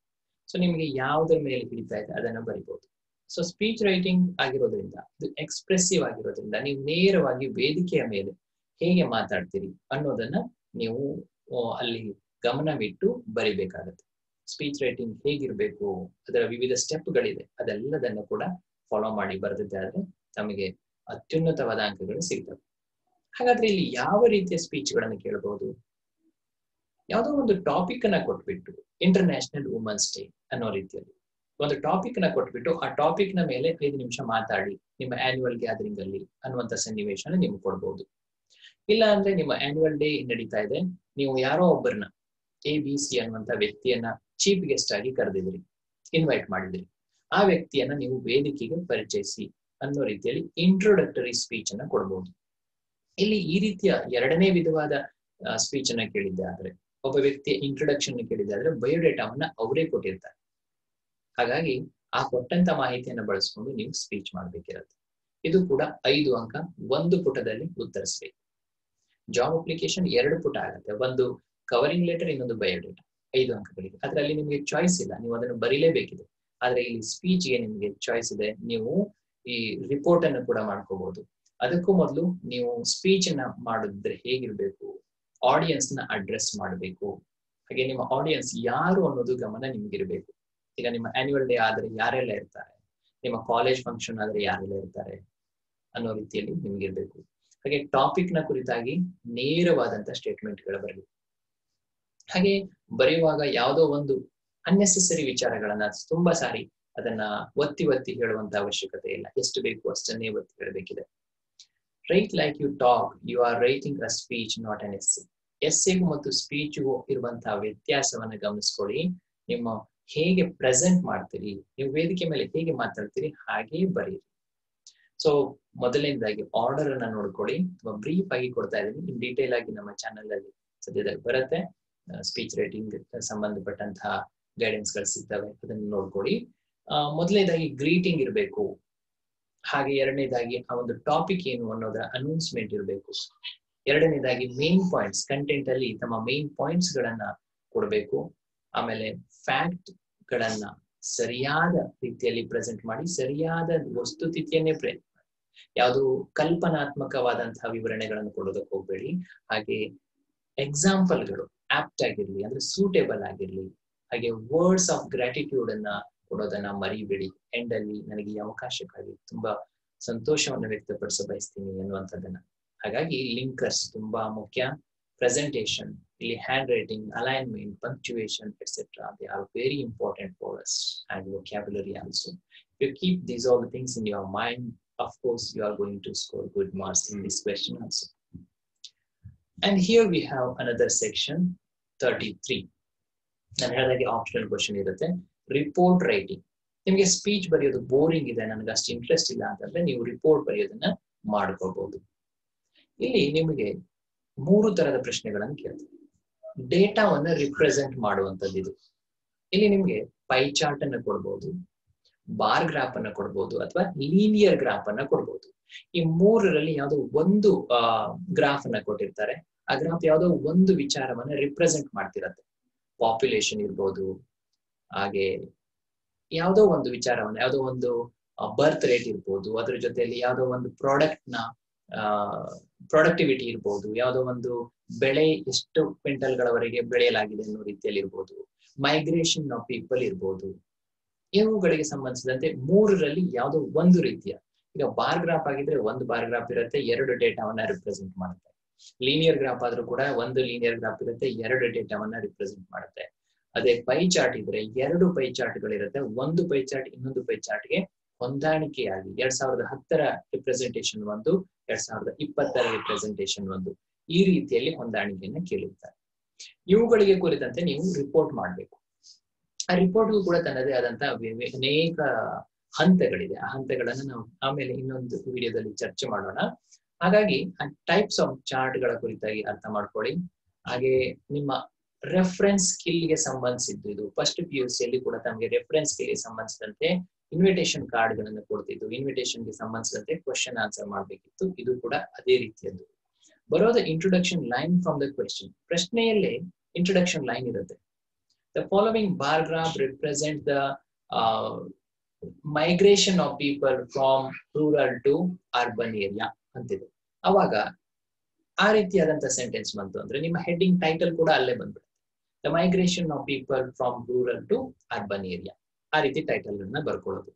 S1: ಸೊ ನಿಮಗೆ ಯಾವುದ್ರ ಮೇಲೆ ಹಿಡಿತಾ ಇದೆ ಅದನ್ನ ಬರಿಬಹುದು ಸೊ ಸ್ಪೀಚ್ ರೈಟಿಂಗ್ ಆಗಿರೋದ್ರಿಂದ, ಇದು ಎಕ್ಸ್ಪ್ರೆಸಿವ್ ಆಗಿರೋದ್ರಿಂದ, ನೀವು ನೇರವಾಗಿ ವೇದಿಕೆಯ ಮೇಲೆ ಹೇಗೆ ಮಾತಾಡ್ತೀರಿ ಅನ್ನೋದನ್ನ ನೀವು ಅಲ್ಲಿ ಗಮನವಿಟ್ಟು ಬರಿಬೇಕಾಗತ್ತೆ. ಸ್ಪೀಚ್ ರೈಟಿಂಗ್ ಹೇಗಿರ್ಬೇಕು, ಅದರ ವಿವಿಧ ಸ್ಟೆಪ್ಗಳಿದೆ ಅದೆಲ್ಲದನ್ನ ಕೂಡ ಫಾಲೋ ಮಾಡಿ ಬರೆದಿದ್ದೆ ತಮಗೆ ಅತ್ಯುನ್ನತವಾದ ಅಂಕಗಳು ಸಿಗ್ತವೆ. ಹಾಗಾದ್ರೆ ಇಲ್ಲಿ ಯಾವ ರೀತಿಯ ಸ್ಪೀಚ್ ಗಳನ್ನ ಕೇಳಬಹುದು ಯಾವುದೋ ಒಂದು ಟಾಪಿಕ್ ಅನ್ನ ಕೊಟ್ಬಿಟ್ಟು ಇಂಟರ್ನ್ಯಾಷನಲ್ ವುಮೆನ್ಸ್ ಡೇ ಅನ್ನೋ ರೀತಿಯಲ್ಲಿ. ಒಂದು ಟಾಪಿಕ್ನ ಕೊಟ್ಬಿಟ್ಟು, ಆ ಟಾಪಿಕ್ನ ಮೇಲೆ ಐದು ನಿಮಿಷ ಮಾತಾಡಿ, ನಿಮ್ಮ ಆನ್ಯುವಲ್ ಗ್ಯಾದರಿಂಗ್ ಅಲ್ಲಿ ಅನ್ನುವಂತ ಸನ್ನಿವೇಶನ ನಿಮ್ಗೆ ಕೊಡ್ಬೋದು. ಇಲ್ಲ ಅಂದ್ರೆ ನಿಮ್ಮ ಆನ್ಯುವಲ್ ಡೇ ನಡೀತಾ ಇದೆ. ನೀವು ಯಾರೋ ಒಬ್ಬರನ್ನ ಎ ಬಿ ಸಿ ಅನ್ನುವಂತ ವ್ಯಕ್ತಿಯನ್ನ ಚೀಫ್ ಗೆಸ್ಟ್ ಆಗಿ ಕರೆದಿದ್ರಿ ಇನ್ವೈಟ್ ಮಾಡಿದ್ರಿ ಆ ವ್ಯಕ್ತಿಯನ್ನ ನೀವು ವೇದಿಕೆಗೆ ಪರಿಚಯಿಸಿ ಅನ್ನೋ ರೀತಿಯಲ್ಲಿ ಇಂಟ್ರೊಡಕ್ಟರಿ ಸ್ಪೀಚ್ ಅನ್ನ ಕೊಡಬಹುದು ಇಲ್ಲಿ ಈ ರೀತಿಯ ಎರಡನೇ ವಿಧವಾದ ಸ್ಪೀಚ್ ಅನ್ನ ಕೇಳಿದ್ದೆ ಆದ್ರೆ, ಒಬ್ಬ ವ್ಯಕ್ತಿಯ ಇಂಟ್ರೊಡಕ್ಷನ್ ಕೇಳಿದ್ದೆ ಆದ್ರೆ ಬಯೋಡೇಟಾವನ್ನ ಅವರೇ ಕೊಟ್ಟಿರ್ತಾರೆ. ಹಾಗಾಗಿ ಆ ಕೊಟ್ಟಂತ ಮಾಹಿತಿಯನ್ನು ಬಳಸ್ಕೊಂಡು ನೀವು ಸ್ಪೀಚ್ ಮಾಡ್ಬೇಕಿರತ್ತೆ. ಇದು ಕೂಡ ಐದು ಅಂಕ, ಒಂದು ಪುಟದಲ್ಲಿ ಉತ್ತರಿಸಬೇಕು. ಜಾಬ್ ಅಪ್ಲಿಕೇಶನ್ ಎರಡು ಪುಟ ಆಗುತ್ತೆ. ಒಂದು ಕವರಿಂಗ್ ಲೆಟರ್ ಇನ್ನೊಂದು ಬಯೋಡೇಟಾ ಐದು ಅಂಕಗಳಿಗೆ ಅದರಲ್ಲಿ ನಿಮಗೆ ಚಾಯ್ಸ್ ಇಲ್ಲ. ನೀವು ಅದನ್ನು ಬರೀಲೇಬೇಕಿದೆ. ಆದ್ರೆ ಇಲ್ಲಿ ಸ್ಪೀಚ್ಗೆ ನಿಮಗೆ ಚಾಯ್ಸ್ ಇದೆ. ನೀವು ಈ ರಿಪೋರ್ಟ್ ಅನ್ನು ಕೂಡ ಮಾಡ್ಕೋಬಹುದು ಅದಕ್ಕೂ ಮೊದಲು ನೀವು ಸ್ಪೀಚ್ ಅನ್ನ ಮಾಡಿದ್ರೆ ಹೇಗಿರ್ಬೇಕು? ಆಡಿಯನ್ಸ್ನ ಅಡ್ರೆಸ್ ಮಾಡಬೇಕು. ಹಾಗೆ ನಿಮ್ಮ ಆಡಿಯನ್ಸ್ ಯಾರು ಅನ್ನೋದು ಗಮನ ನಿಮ್ಗಿರ್ಬೇಕು. ಈಗ ನಿಮ್ಮ ಆನ್ಯುವಲ್ ಡೇ ಆದ್ರೆ ಯಾರೆಲ್ಲ ಇರ್ತಾರೆ? ನಿಮ್ಮ ಕಾಲೇಜ್ ಫಂಕ್ಷನ್ ಆದ್ರೆ ಯಾರೆಲ್ಲ ಇರ್ತಾರೆ? ಅನ್ನೋ ರೀತಿಯಲ್ಲಿ ನಿಮ್ಗಿರ್ಬೇಕು. ಹಾಗೆ ಟಾಪಿಕ್ನ ಕುರಿತಾಗಿ ನೇರವಾದಂತ ಸ್ಟೇಟ್ಮೆಂಟ್ಗಳು ಬರಲಿ. ಹಾಗೆ ಬರೆಯುವಾಗ ಯಾವುದೋ ಒಂದು ಅನ್ನೆಸೆಸರಿ ವಿಚಾರಗಳನ್ನ ತುಂಬಾ ಸಾರಿ ಅದನ್ನ ಒತ್ತಿ ಒತ್ತಿ ಹೇಳುವಂತ ಅವಶ್ಯಕತೆ ಇಲ್ಲ. ಎಷ್ಟು ಬೇಕು ಅಷ್ಟನ್ನೇ ಒತ್ತಿ ಹೇಳಬೇಕಿದೆ. Right like you talk you are writing a speech not an S ಎಸ್ಸೆಗೂ ಮತ್ತು ಸ್ಪೀಚ್ಗೂ ಇರುವಂತಹ ವ್ಯತ್ಯಾಸವನ್ನ ಗಮನಿಸ್ಕೊಳ್ಳಿ. ನಿಮ್ಮ ಹೇಗೆ ಪ್ರೆಸೆಂಟ್ ಮಾಡ್ತೀರಿ, ನೀವು ವೇದಿಕೆ ಮೇಲೆ ಹೇಗೆ ಮಾತಾಡ್ತೀರಿ, ಹಾಗೆ ಬರೀರಿ ಸೊ ಮೊದಲನೇದಾಗಿ ಆರ್ಡರ್ ಅನ್ನ ನೋಡ್ಕೊಳ್ಳಿ. ತುಂಬಾ ಬ್ರೀಫ್ ಆಗಿ ಕೊಡ್ತಾ ಇದ್ದೀನಿ. ಇನ್ ಡೀಟೇಲ್ ಆಗಿ ನಮ್ಮ ಚಾನೆಲ್ ಅಲ್ಲಿ ಸದ್ಯದಾಗ ಬರುತ್ತೆ. ಸ್ಪೀಚ್ ರೈಟಿಂಗ್ ಸಂಬಂಧಪಟ್ಟಂತಹ ಗೈಡೆನ್ಸ್ಗಳು ಸಿಗ್ತವೆ. ಅದನ್ನ ನೋಡ್ಕೊಳ್ಳಿ. ಮೊದಲನೇದಾಗಿ ಗ್ರೀಟಿಂಗ್ ಇರಬೇಕು. ಹಾಗೆ ಎರಡನೇದಾಗಿ ಆ ಒಂದು ಟಾಪಿಕ್ ಏನು ಅನ್ನೋದರ ಅನೌನ್ಸ್ಮೆಂಟ್ ಇರಬೇಕು. ಎರಡನೇದಾಗಿ ಮೇನ್ ಪಾಯಿಂಟ್ಸ್ ಕಂಟೆಂಟ್ ಅಲ್ಲಿ ತಮ್ಮ ಮೇನ್ ಪಾಯಿಂಟ್ಸ್ ಗಳನ್ನ ಕೊಡಬೇಕು. ಆಮೇಲೆ ಫ್ಯಾಕ್ಟ್ ಗಳನ್ನ ಸರಿಯಾದ ರೀತಿಯಲ್ಲಿ ಪ್ರೆಸೆಂಟ್ ಮಾಡಿ, ಸರಿಯಾದ ವಸ್ತುತಿಥಿಯನ್ನೇ ಯಾವುದು ಕಲ್ಪನಾತ್ಮಕವಾದಂತಹ ವಿವರಣೆಗಳನ್ನು ಕೊಡೋದಕ್ಕೆ ಹೋಗ್ಬೇಡಿ. ಹಾಗೆ ಎಕ್ಸಾಂಪಲ್ಗಳು ಆಪ್ಟ್ ಆಗಿರ್ಲಿ, ಅಂದ್ರೆ ಸೂಟೇಬಲ್ ಆಗಿರ್ಲಿ, ಹಾಗೆ ವರ್ಡ್ಸ್ ಆಫ್ ಗ್ರಾಟಿಟ್ಯೂಡ್ ಅನ್ನ ಕೊಡೋದನ್ನ ಮರಿಬೇಡಿ. ಎಂಡ್ ಅಲ್ಲಿ ನನಗೆ ಈ ಅವಕಾಶಕ್ಕಾಗಿ ತುಂಬಾ ಸಂತೋಷವನ್ನು ವ್ಯಕ್ತಪಡಿಸ ಬಯಸ್ತೀನಿ ಅನ್ನುವಂಥದ್ದನ್ನ ಹಾಗಾಗಿ ಲಿಂಕರ್ಸ್ ತುಂಬಾ ಮುಖ್ಯ. ಪ್ರೆಸೆಂಟೇಷನ್ ಇಲ್ಲಿ handwriting alignment punctuation etcetera they are very important for us and vocabulary also you keep these all things in your mind of course, you are going to score good marks in this question also. And here we have another section 33 ನಾನು ಹೇಳಿದಾಗೆ optional question ಇರುತ್ತೆ. Report writing ನಿಮಗೆ speech ಬರೆಯೋದು boring ಇದೆ ನನಗೆ ಅಷ್ಟು interest ಇಲ್ಲ ಅಂತಂದ್ರೆ ನೀವು ರಿಪೋರ್ಟ್ ಬರೆಯೋದನ್ನ ಮಾಡ್ಕೋಬಹುದು ಇಲ್ಲಿ ನಿಮಗೆ ಮೂರು ತರದ ಪ್ರಶ್ನೆಗಳನ್ನು ಕೇಳ್ತೀವಿ ಡೇಟಾವನ್ನ ರಿಪ್ರೆಸೆಂಟ್ ಮಾಡುವಂತದ್ದು ಇದು. ಇಲ್ಲಿ ನಿಮಗೆ ಪೈ ಚಾರ್ಟ್ ಅನ್ನ ಕೊಡ್ಬೋದು. ಬಾರ್ ಗ್ರಾಫ್ ಅನ್ನ ಕೊಡ್ಬೋದು ಅಥವಾ ಲೀನಿಯರ್ ಗ್ರಾಫ್ ಅನ್ನ ಕೊಡ್ಬೋದು. ಈ ಮೂರರಲ್ಲಿ ಯಾವುದೋ ಒಂದು ಗ್ರಾಫ್ ಅನ್ನ ಕೊಟ್ಟಿರ್ತಾರೆ. ಆ ಗ್ರಾಫ್ ಯಾವುದೋ ಒಂದು ವಿಚಾರವನ್ನ ರಿಪ್ರೆಸೆಂಟ್ ಮಾಡ್ತಿರತ್ತೆ. ಪಾಪ್ಯುಲೇಷನ್ ಇರ್ಬೋದು, ಹಾಗೆ ಯಾವುದೋ ಒಂದು ವಿಚಾರವನ್ನ, ಯಾವುದೋ ಒಂದು ಬರ್ತ್ ರೇಟ್ ಇರ್ಬೋದು, ಅದ್ರ ಜೊತೆಯಲ್ಲಿ ಯಾವುದೋ ಒಂದು ಪ್ರಾಡಕ್ಟ್ನ ಪ್ರೊಡಕ್ಟಿವಿಟಿ ಇರ್ಬೋದು, ಯಾವುದೋ ಒಂದು ಬೆಳೆ ಎಷ್ಟು ಕ್ವಿಂಟಲ್ಗಳವರೆಗೆ ಬೆಳೆಯಲಾಗಿದೆ ಅನ್ನೋ ರೀತಿಯಲ್ಲಿ ಇರ್ಬೋದು ಮೈಗ್ರೇಷನ್ ಆಫ್ ಪೀಪಲ್ ಇರ್ಬೋದು ಇವುಗಳಿಗೆ ಸಂಬಂಧಿಸಿದಂತೆ ಮೂರರಲ್ಲಿ ಯಾವುದೋ ಒಂದು ರೀತಿಯ, ಈಗ ಬಾರ್ ಗ್ರಾಫ್ ಆಗಿದ್ರೆ ಒಂದು ಬಾರ್ ಗ್ರಾಫ್ ಇರುತ್ತೆ, ಎರಡು ಡೇಟಾವನ್ನ ರಿಪ್ರೆಸೆಂಟ್ ಮಾಡುತ್ತೆ. ಲೀನಿಯರ್ ಗ್ರಾಫ್ ಆದ್ರೂ ಕೂಡ ಒಂದು ಲೀನಿಯರ್ ಗ್ರಾಫ್ ಇರುತ್ತೆ, ಎರಡು ಡೇಟಾವನ್ನ ರಿಪ್ರೆಸೆಂಟ್ ಮಾಡುತ್ತೆ. ಅದೇ ಪೈ ಚಾರ್ಟ್ ಇದ್ರೆ ಎರಡು ಪೈ ಚಾರ್ಟ್ಗಳಿರುತ್ತೆ, ಒಂದು ಪೈ ಚಾರ್ಟ್ ಇನ್ನೊಂದು ಪೈ ಚಾರ್ಟ್ಗೆ ಹೊಂದಾಣಿಕೆಯಾಗಿ, ಎರಡ್ ಸಾವಿರದ ಹತ್ತರ ರಿಪ್ರೆಸೆಂಟೇಶನ್ ಒಂದು, ಎರಡ್ ಸಾವಿರದ ಇಪ್ಪತ್ತರ ರಿಪ್ರೆಸೆಂಟೇಷನ್ ಒಂದು, ಈ ರೀತಿಯಲ್ಲಿ ಹೊಂದಾಣಿಕೆಯನ್ನ ಕೇಳಿರ್ತಾರೆ ಇವುಗಳಿಗೆ ಕುರಿತಂತೆ ನೀವು ರಿಪೋರ್ಟ್ ಮಾಡಬೇಕು. ಆ ರಿಪೋರ್ಟ್ ಕೂಡ ತನ್ನದೇ ಆದಂತಹ ಅನೇಕ ಹಂತಗಳಿದೆ. ಆ ಹಂತಗಳನ್ನ ನಾವು ಆಮೇಲೆ ಇನ್ನೊಂದು ವಿಡಿಯೋದಲ್ಲಿ ಚರ್ಚೆ ಮಾಡೋಣ. ಹಾಗಾಗಿ ಆ ಟೈಪ್ಸ್ ಆಫ್ ಚಾರ್ಟ್ಗಳ ಕುರಿತಾಗಿ ಅರ್ಥ ಮಾಡ್ಕೊಳ್ಳಿ. ಹಾಗೆ ನಿಮ್ಮ ರೆಫರೆನ್ಸ್ ಸ್ಕಿಲ್ಗೆ ಸಂಬಂಧಿಸಿದ್ದು ಇದು. ಫಸ್ಟ್ ಪಿ ಯು ಸಿಯಲ್ಲಿ ಕೂಡ ತಮಗೆ ರೆಫರೆನ್ಸ್ ಸ್ಕಿಲ್ಗೆ ಸಂಬಂಧಿಸಿದಂತೆ ಇನ್ವಿಟೇಷನ್ ಕಾರ್ಡ್ಗಳನ್ನು ಕೊಡ್ತಿದ್ದು. ಇನ್ವಿಟೇಷನ್ಗೆ ಸಂಬಂಧಿಸಿದಂತೆ ಕ್ವಶನ್ ಆನ್ಸರ್ ಮಾಡಬೇಕಿತ್ತು. ಇದು ಕೂಡ ಅದೇ ರೀತಿಯದ್ದು. ಬರೋದ introduction line from the question ಪ್ರಶ್ನೆಯಲ್ಲೇ introduction line ಇರುತ್ತೆ. The following graph represents represent the migration of people from rural to urban area ಅಂತಿದೆ. ಅವಾಗ ಆ ರೀತಿಯಾದಂತಹ ಸೆಂಟೆನ್ಸ್ ಬಂತು ಅಂದ್ರೆ ನಿಮ್ಮ ಹೆಡ್ಡಿಂಗ್ ಟೈಟಲ್ ಕೂಡ ಅಲ್ಲೇ ಬಂದ್ಬಿಡುತ್ತೆ. The migration of people from rural to urban area ಆ ರೀತಿ ಟೈಟಲ್ ಅನ್ನ ಬರ್ಕೊಳ್ಳೋದು.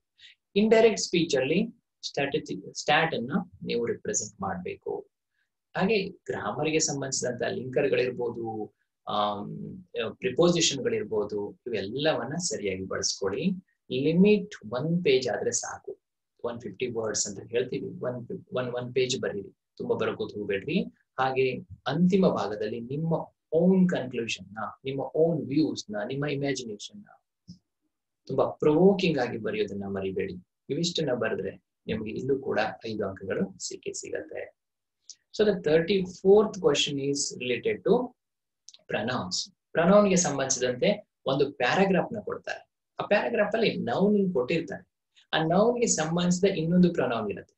S1: ಇಂಡೈರೆಕ್ಟ್ ಸ್ಪೀಚ್ ಅಲ್ಲಿ ಸ್ಟ್ಯಾಟಿಟಿ ಸ್ಟ್ಯಾಟ್ ಅನ್ನ ನೀವು ರಿಪ್ರೆಸೆಂಟ್ ಮಾಡಬೇಕು. ಹಾಗೆ ಗ್ರಾಮರ್ಗೆ ಸಂಬಂಧಿಸಿದಂತ ಲಿಂಕರ್ಗಳಿರ್ಬೋದು ಪ್ರಿಪೋಸಿಷನ್ ಗಳಿರ್ಬೋದು, ಇವೆಲ್ಲವನ್ನ ಸರಿಯಾಗಿ ಬಳಸ್ಕೊಳ್ಳಿ ಲಿಮಿಟ್ ಒನ್ ಪೇಜ್ ಆದ್ರೆ ಸಾಕು. ಒನ್ ಫಿಫ್ಟಿ ವರ್ಡ್ಸ್ ಅಂತ ಹೇಳ್ತೀವಿ. ಒನ್ ಒನ್ ಒನ್ ಪೇಜ್ ಬರೀರಿ. ತುಂಬಾ ಬರಕೋತ್ ಹೋಗ್ಬೇಡ್ರಿ ಹಾಗೆ ಅಂತಿಮ ಭಾಗದಲ್ಲಿ ನಿಮ್ಮ ಓನ್ ಕನ್ಕ್ಲೂಷನ್ನ, ನಿಮ್ಮ ಓನ್ ವ್ಯೂಸ್ನ, ನಿಮ್ಮ ಇಮ್ಯಾಜಿನೇಷನ್ನ ತುಂಬಾ ಪ್ರೊವೋಕಿಂಗ್ ಆಗಿ ಬರೆಯೋದನ್ನ ಮರಿಬೇಡಿ. ಇವಿಷ್ಟನ್ನ ಬರೆದ್ರೆ ನಿಮ್ಗೆ ಇಲ್ಲೂ ಕೂಡ ಐದು ಅಂಕಗಳು ಸಿಕ್ಕೇ ಸಿಗತ್ತೆ. So the thirty fourth question is related to pronouns ಪ್ರನೌನ್ಗೆ ಸಂಬಂಧಿಸಿದಂತೆ ಒಂದು ಪ್ಯಾರಾಗ್ರಾಫ್ನ ಕೊಡ್ತಾರೆ. ಆ ಪ್ಯಾರಾಗ್ರಾಫ್ ಅಲ್ಲಿ ನೌನ್ ಕೊಟ್ಟಿರ್ತಾರೆ. ಆ ನೌನ್ಗೆ ಸಂಬಂಧಿಸಿದ ಇನ್ನೊಂದು ಪ್ರನೌನ್ ಇರುತ್ತೆ.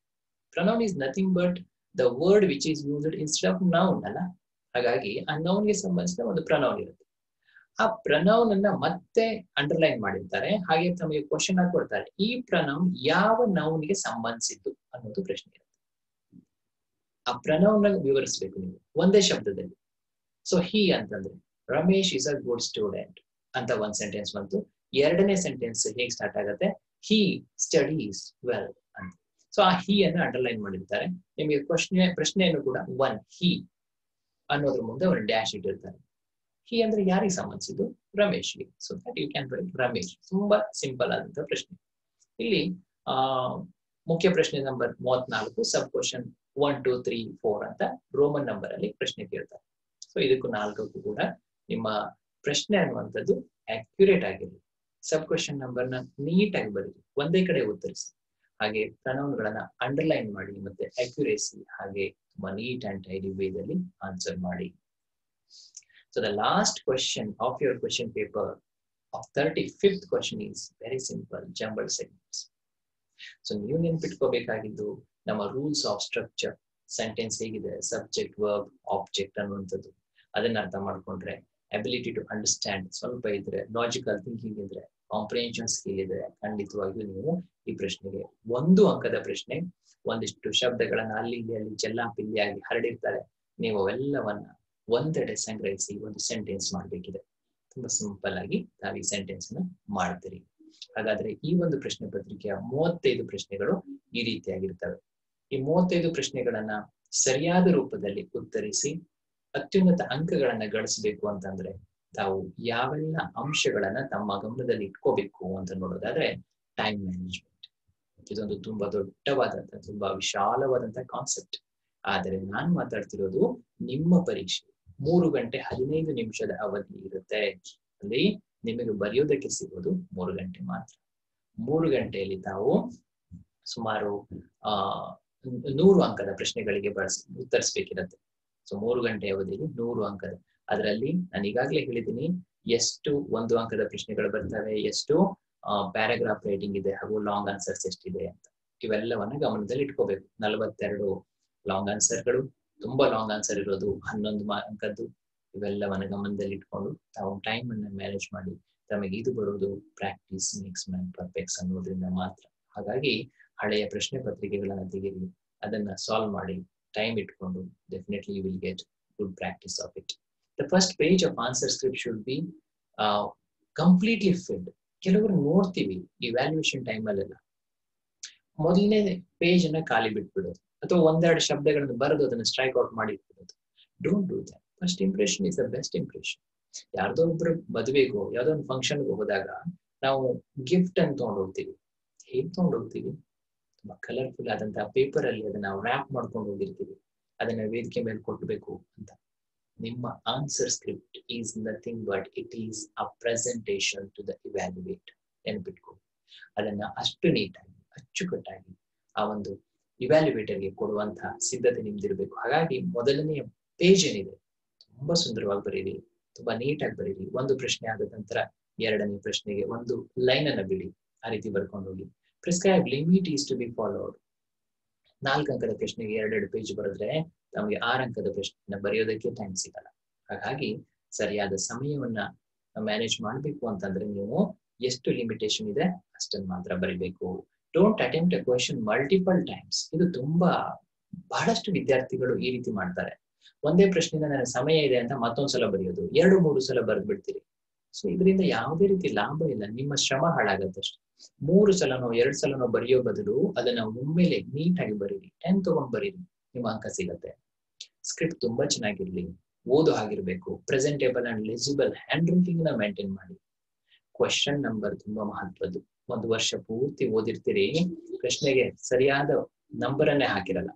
S1: Pronoun is nothing but the word which is used instead of noun ಅಲ್ಲ? ಹಾಗಾಗಿ ಆ ನೌನ್ಗೆ ಸಂಬಂಧಿಸಿದ ಒಂದು ಪ್ರನೌನ್ ಇರುತ್ತೆ. ಆ ಪ್ರನೌನ್ ಅನ್ನ ಮತ್ತೆ ಅಂಡರ್ಲೈನ್ ಮಾಡಿರ್ತಾರೆ. ಹಾಗೆ ತಮಗೆ ಕ್ವಶನ್ ಆಗಿ ಕೊಡ್ತಾರೆ. ಈ ಪ್ರನೌನ್ ಯಾವ ನೌನ್ಗೆ ಸಂಬಂಧಿಸಿದ್ದು ಅನ್ನೋದು ಪ್ರಶ್ನೆ ಇರುತ್ತೆ. ಆ ಪ್ರನೌನ್ ವಿವರಿಸ್ಬೇಕು ನೀವು. ಒಂದೇ ಶಬ್ದದಲ್ಲಿ. ಸೊ ಹಿ ಅಂತಂದ್ರೆ. Ramesh is a good student ಅಂತ ಒಂದ್ ಸೆಂಟೆನ್ಸ್ ಬಂತು. ಎರಡನೇ ಸೆಂಟೆನ್ಸ್ ಹೇಗ್ ಸ್ಟಾರ್ಟ್ ಆಗುತ್ತೆ? ಹಿ ಸ್ಟಡೀಸ್ ವೆಲ್ ಅಂತ. ಸೊ ಆ ಹಿ ಅನ್ನು ಅಂಡರ್ಲೈನ್ ಮಾಡಿರ್ತಾರೆ. ನಿಮಗೆ ಪ್ರಶ್ನೆ, ಪ್ರಶ್ನೆಯನ್ನು ಕೂಡ ಒನ್ ಹಿ ಅನ್ನೋದ್ರ ಮುಂದೆ ಅವರು ಡ್ಯಾಶ್ ಇಟ್ಟಿರ್ತಾರೆ. ಹಿ ಅಂದ್ರೆ ಯಾರಿಗೆ ಸಂಬಂಧಿಸಿದ್ದು? ರಮೇಶ್ಗೆ. So that you can write Ramesh. ತುಂಬಾ ಸಿಂಪಲ್ ಆದಂತಹ ಪ್ರಶ್ನೆ. ಇಲ್ಲಿ, ಆ, ಮುಖ್ಯ ಪ್ರಶ್ನೆ ನಂಬರ್ ಮೂವತ್ನಾಲ್ಕು sub question one two three four ಅಂತ ರೋಮನ್ ನಂಬರ್ ಅಲ್ಲಿ ಪ್ರಶ್ನೆ ಕೇಳ್ತಾರೆ. ಸೊ ಇದಕ್ಕೂ ನಾಲ್ಕಕ್ಕೂ ಕೂಡ ನಿಮ್ಮ ಪ್ರಶ್ನೆ ಅನ್ನುವಂಥದ್ದು ಅಕ್ಯುರೇಟ್ ಆಗಿರಲಿ. ಸಬ್ ಕ್ವಶನ್ ನಂಬರ್ನ ನೀಟಾಗಿ ಬರೀರಿ. ಒಂದೇ ಕಡೆ ಉತ್ತರಿಸಿ. ಹಾಗೆ ಗಳನ್ನ ಅಂಡರ್ಲೈನ್ ಮಾಡಿ ಮತ್ತೆ ಅಕ್ಯುರೇಸಿ ಹಾಗೆ ತುಂಬಾ ನೀಟ್ ಅಂಡ್ ಟೈಡಿ ವೇದಲ್ಲಿ ಆನ್ಸರ್ ಮಾಡಿ. So the last question of your question paper of thirty fifth question is very simple jumble segments so ನೀವು ನೆನ್ಪಿಟ್ಕೋಬೇಕಾಗಿದ್ದು ನಮ್ಮ ರೂಲ್ಸ್ ಆಫ್ ಸ್ಟ್ರಕ್ಚರ್ ಸೆಂಟೆನ್ಸ್ ಹೇಗಿದೆ ಸಬ್ಜೆಕ್ಟ್ ವರ್ಬ್ ಆಬ್ಜೆಕ್ಟ್ ಅನ್ನುವಂಥದ್ದು. ಅದನ್ನ ಅರ್ಥ ಮಾಡ್ಕೊಂಡ್ರೆ ಅಬಿಲಿಟಿ ಟು ಅಂಡರ್ಸ್ಟ್ಯಾಂಡ್ ಸ್ವಲ್ಪ ಇದ್ರೆ ಲಾಜಿಕಲ್ ಥಿಂಕಿಂಗ್ ಇದ್ರೆ ಕಾಂಪ್ರಿಹೆನ್ಷನ್ ಸ್ಕಿಲ್ ಇದ್ರೆ ಖಂಡಿತವಾಗಿಯೂ ನೀವು ಈ ಪ್ರಶ್ನೆಗೆ ಒಂದು ಅಂಕದ ಪ್ರಶ್ನೆ, ಒಂದಿಷ್ಟು ಶಬ್ದಗಳನ್ನ ಅಲ್ಲಿ, ಇಲ್ಲಿ, ಅಲ್ಲಿ ಪಿಲ್ಲಿಯಾಗಿ ಹರಡಿರ್ತಾರೆ. ನೀವು ಅವೆಲ್ಲವನ್ನ ಒಂದೆಡೆ ಸಂಗ್ರಹಿಸಿ ಒಂದು ಸೆಂಟೆನ್ಸ್ ಮಾಡಬೇಕಿದೆ. ತುಂಬಾ ಸಿಂಪಲ್ ಆಗಿ ನಾವು ಈ ಸೆಂಟೆನ್ಸ್ನ ಮಾಡ್ತೀರಿ. ಹಾಗಾದ್ರೆ ಈ ಒಂದು ಪ್ರಶ್ನೆ ಪತ್ರಿಕೆಯ ಮೂವತ್ತೈದು ಪ್ರಶ್ನೆಗಳು ಈ ರೀತಿಯಾಗಿರ್ತವೆ. ಈ ಮೂವತ್ತೈದು ಪ್ರಶ್ನೆಗಳನ್ನ ಸರಿಯಾದ ರೂಪದಲ್ಲಿ ಉತ್ತರಿಸಿ ಅತ್ಯುನ್ನತ ಅಂಕಗಳನ್ನ ಗಳಿಸಬೇಕು ಅಂತಂದ್ರೆ ತಾವು ಯಾವೆಲ್ಲ ಅಂಶಗಳನ್ನ ತಮ್ಮ ಗಮನದಲ್ಲಿ ಇಟ್ಕೋಬೇಕು ಅಂತ ನೋಡೋದಾದ್ರೆ ಟೈಮ್ ಮ್ಯಾನೇಜ್ಮೆಂಟ್ ಇದೊಂದು ತುಂಬಾ ದೊಡ್ಡವಾದಂತ, ತುಂಬಾ ವಿಶಾಲವಾದಂತ ಕಾನ್ಸೆಪ್ಟ್ ಆದರೆ ನಾನು ಮಾತಾಡ್ತಿರೋದು ನಿಮ್ಮ ಪರೀಕ್ಷೆ. ಮೂರು ಗಂಟೆ ಹದಿನೈದು ನಿಮಿಷದ ಅವಧಿ ಇರುತ್ತೆ. ಅಲ್ಲಿ ನಿಮಗೆ ಬರೆಯೋದಕ್ಕೆ ಸಿಗೋದು ಮೂರು ಗಂಟೆ ಮಾತ್ರ. ಮೂರು ಗಂಟೆಯಲ್ಲಿ ತಾವು ಸುಮಾರು, ಆ ನೂರು ಅಂಕದ ಪ್ರಶ್ನೆಗಳಿಗೆ ಬಳಸ್, ಉತ್ತರಿಸ್ಬೇಕಿರತ್ತೆ. ಸೊ ಮೂರು ಗಂಟೆ ಅವಧಿಗೆ ನೂರು ಅಂಕದ. ಅದರಲ್ಲಿ ನಾನು ಈಗಾಗಲೇ ಹೇಳಿದ್ದೀನಿ, ಎಷ್ಟು ಒಂದು ಅಂಕದ ಪ್ರಶ್ನೆಗಳು ಬರ್ತವೆ, ಎಷ್ಟು ಪ್ಯಾರಾಗ್ರಾಫ್ ರೈಟಿಂಗ್ ಇದೆ, ಹಾಗೂ ಲಾಂಗ್ ಆನ್ಸರ್ಸ್ ಎಷ್ಟಿದೆ ಅಂತ. ಇವೆಲ್ಲವನ್ನ ಗಮನದಲ್ಲಿ ಇಟ್ಕೋಬೇಕು. ನಲವತ್ತೆರಡು ಲಾಂಗ್ ಆನ್ಸರ್ಗಳು ತುಂಬಾ ಲಾಂಗ್ ಆನ್ಸರ್ ಇರೋದು, ಹನ್ನೊಂದು ಅಂಕದ್ದು, ಇವೆಲ್ಲವನ್ನ ಗಮನದಲ್ಲಿ ಇಟ್ಕೊಂಡು ತಾವು ಟೈಮ್ ಅನ್ನ ಮ್ಯಾನೇಜ್ ಮಾಡಿ, ತಮಗೆ ಇದು ಬರೋದು ಪ್ರಾಕ್ಟೀಸ್ ಮೇಕ್ಸ್ ಮ್ಯಾನ್ ಪರ್ಫೆಕ್ಟ್ಸ್ ಅನ್ನೋದ್ರಿಂದ ಮಾತ್ರ. ಹಾಗಾಗಿ ಹಳೆಯ ಪ್ರಶ್ನೆ ಪತ್ರಿಕೆಗಳನ್ನು ತೆಗೆದು ಅದನ್ನ ಸಾಲ್ವ್ ಮಾಡಿ ಟೈಮ್ ಇಟ್ಕೊಂಡು definitely you will get good practice of it the first page of answer script should be completely filled ಕೆಲವರು ನೋಡ್ತೀವಿ ಈ ವ್ಯಾಲ್ಯೂಯೇಷನ್ ಟೈಮಲ್ಲೆಲ್ಲ ಮೊದಲನೇ ಪೇಜ್ ಅನ್ನ ಖಾಲಿ ಬಿಟ್ಬಿಡೋದು. ಅಥವಾ ಒಂದೆರಡು ಶಬ್ದಗಳನ್ನು ಬರೆದು ಅದನ್ನ ಸ್ಟ್ರೈಕ್ ಔಟ್ ಮಾಡಿ ಇಟ್ಬಿಡೋದು. Don't do that first impression is the best impression ಯಾರ್ದೋ ಒಬ್ರು ಮದುವೆಗೋ, ಯಾವ್ದೋ ಒಂದು ಫಂಕ್ಷನ್ಗೆ ಹೋದಾಗ ನಾವು ಗಿಫ್ಟ್ ಅನ್ನು ತಗೊಂಡು ಹೋಗ್ತೀವಿ. ಹೇಗ್ ತುಂಬಾ ಕಲರ್ಫುಲ್ ಆದಂತಹ ಪೇಪರ್ ಅಲ್ಲಿ ಅದನ್ನ ರ್ಯಾಪ್ ಮಾಡ್ಕೊಂಡು ಹೋಗಿರ್ತೀವಿ. ಅದನ್ನ ವೇದಿಕೆ ಮೇಲೆ ಕೊಟ್ಟಬೇಕು ಅಂತ. ನಿಮ್ಮ answer script is nothing but it is a presentation to the evaluate ನೆನಪಿಟ್ಕೊ ಅದನ್ನ ಅಷ್ಟು ನೀಟಾಗಿ ಅಚ್ಚುಕಟ್ಟಾಗಿ ಆ ಒಂದು ಇವ್ಯಾಲ್ಯುವೇಟರ್ಗೆ ಕೊಡುವಂತಹ ಸಿದ್ಧತೆ ನಿಮ್ದಿರ್ಬೇಕು. ಹಾಗಾಗಿ ಮೊದಲನೆಯ ಪೇಜ್ ಏನಿದೆ, ತುಂಬಾ ಸುಂದರವಾಗಿ ಬರೀರಿ, ತುಂಬಾ ನೀಟಾಗಿ ಬರೀರಿ. ಒಂದು ಪ್ರಶ್ನೆ ಆದ ನಂತರ ಎರಡನೇ ಪ್ರಶ್ನೆಗೆ ಒಂದು ಲೈನ್ ಅನ್ನ ಬಿಡಿ. ಆ ರೀತಿ ಬರ್ಕೊಂಡು ಹೋಗಿ. Prescribe limit is to be followed ನಾಲ್ಕು ಅಂಕದ ಪ್ರಶ್ನೆಗೆ ಎರಡೆರಡು ಪೇಜ್ ಬರೆದ್ರೆ ನಮಗೆ ಆರು ಅಂಕದ ಪ್ರಶ್ನೆ ಬರೆಯೋದಕ್ಕೆ ಟೈಮ್ ಸಿಗಲ್ಲ. ಹಾಗಾಗಿ ಸರಿಯಾದ ಸಮಯವನ್ನ ಮ್ಯಾನೇಜ್ ಮಾಡಬೇಕು ಅಂತಂದ್ರೆ ನೀವು ಎಷ್ಟು ಲಿಮಿಟೇಷನ್ ಇದೆ ಅಷ್ಟನ್ನು ಮಾತ್ರ ಬರಿಬೇಕು. Don't attempt a question multiple times ಇದು ತುಂಬಾ ಬಹಳಷ್ಟು ವಿದ್ಯಾರ್ಥಿಗಳು ಈ ರೀತಿ ಮಾಡ್ತಾರೆ. ಒಂದೇ ಪ್ರಶ್ನೆಯಿಂದ ನನಗೆ ಸಮಯ ಇದೆ ಅಂತ ಮತ್ತೊಂದ್ಸಲ ಬರೆಯೋದು. ಎರಡು, ಮೂರು ಸಲ ಬರೆದು ಬಿಡ್ತೀರಿ ಸೊ ಇದರಿಂದ ಯಾವುದೇ ರೀತಿ ಲಾಭ ಇಲ್ಲ. ನಿಮ್ಮ ಶ್ರಮ ಹಾಳಾಗತ್ತಷ್ಟೆ ಮೂರು ಸಲನೋ, ಎರಡ್ ಸಲನೋ ಬರೆಯೋ ಬದಲು ಅದನ್ನ ಒಮ್ಮೆಲೆ ನೀಟಾಗಿ ಬರೀರಿ. ಟೆನ್ ತಗೊಂಡ್ ಬರೀರಿ. ನಿಮ್ಮ ಅಂಕ ಸಿಗತ್ತೆ. ಸ್ಕ್ರಿಪ್ಟ್ ತುಂಬಾ ಚೆನ್ನಾಗಿರ್ಲಿ. ಓದು ಆಗಿರ್ಬೇಕು ಪ್ರೆಸೆಂಟೇಬಲ್ ಅಂಡ್ ಲೆಜಿಬಲ್ ಹ್ಯಾಂಡ್ ರೈಟಿಂಗ್ನ ಮೇಂಟೈನ್ ಮಾಡಿ. ಕ್ವಶನ್ ನಂಬರ್ ತುಂಬಾ ಮಹತ್ವದ್ದು. ಒಂದು ವರ್ಷ ಪೂರ್ತಿ ಓದಿರ್ತೀರಿ. ಪ್ರಶ್ನೆಗೆ ಸರಿಯಾದ ನಂಬರ್ ಅನ್ನೇ ಹಾಕಿರಲ್ಲ.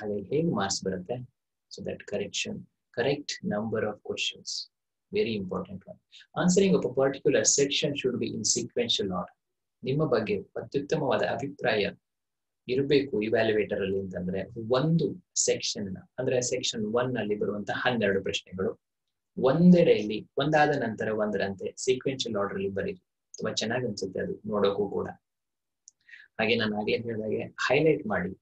S1: ಹಾಗೆ ಹೇಗೆ ಮಾರ್ಕ್ಸ್ ಬರುತ್ತೆ? So that correction correct number of questions very important one answering of a particular section should be in sequential order ನಿಮ್ಮ ಬಗ್ಗೆ ಅತ್ಯುತ್ತಮವಾದ ಅಭಿಪ್ರಾಯ ಇರಬೇಕು ಇವ್ಯಾಲ್ಯುವೇಟರ್ ಅಲ್ಲಿ ಅಂತಂದ್ರೆ ಒಂದು ಸೆಕ್ಷನ್ ಅಂದ್ರೆ ಸೆಕ್ಷನ್ ಒನ್ ಅಲ್ಲಿ ಬರುವಂತಹ ಹನ್ನೆರಡು ಪ್ರಶ್ನೆಗಳು. ಒಂದೆಡೆಯಲ್ಲಿ, ಒಂದಾದ ನಂತರ ಒಂದರಂತೆ ಸೀಕ್ವೆನ್ಷಿಯಲ್ ಆರ್ಡರ್ ಅಲ್ಲಿ ಬರೀರಿ. ತುಂಬಾ ಚೆನ್ನಾಗಿ ಅನ್ಸುತ್ತೆ ಅದು ನೋಡೋಕ್ಕೂ ಕೂಡ. ಹಾಗೆ ನಾನು ಆಗ್ಲೇ ಹೇಳಿದಾಗೆ ಹೈಲೈಟ್ ಮಾಡಿ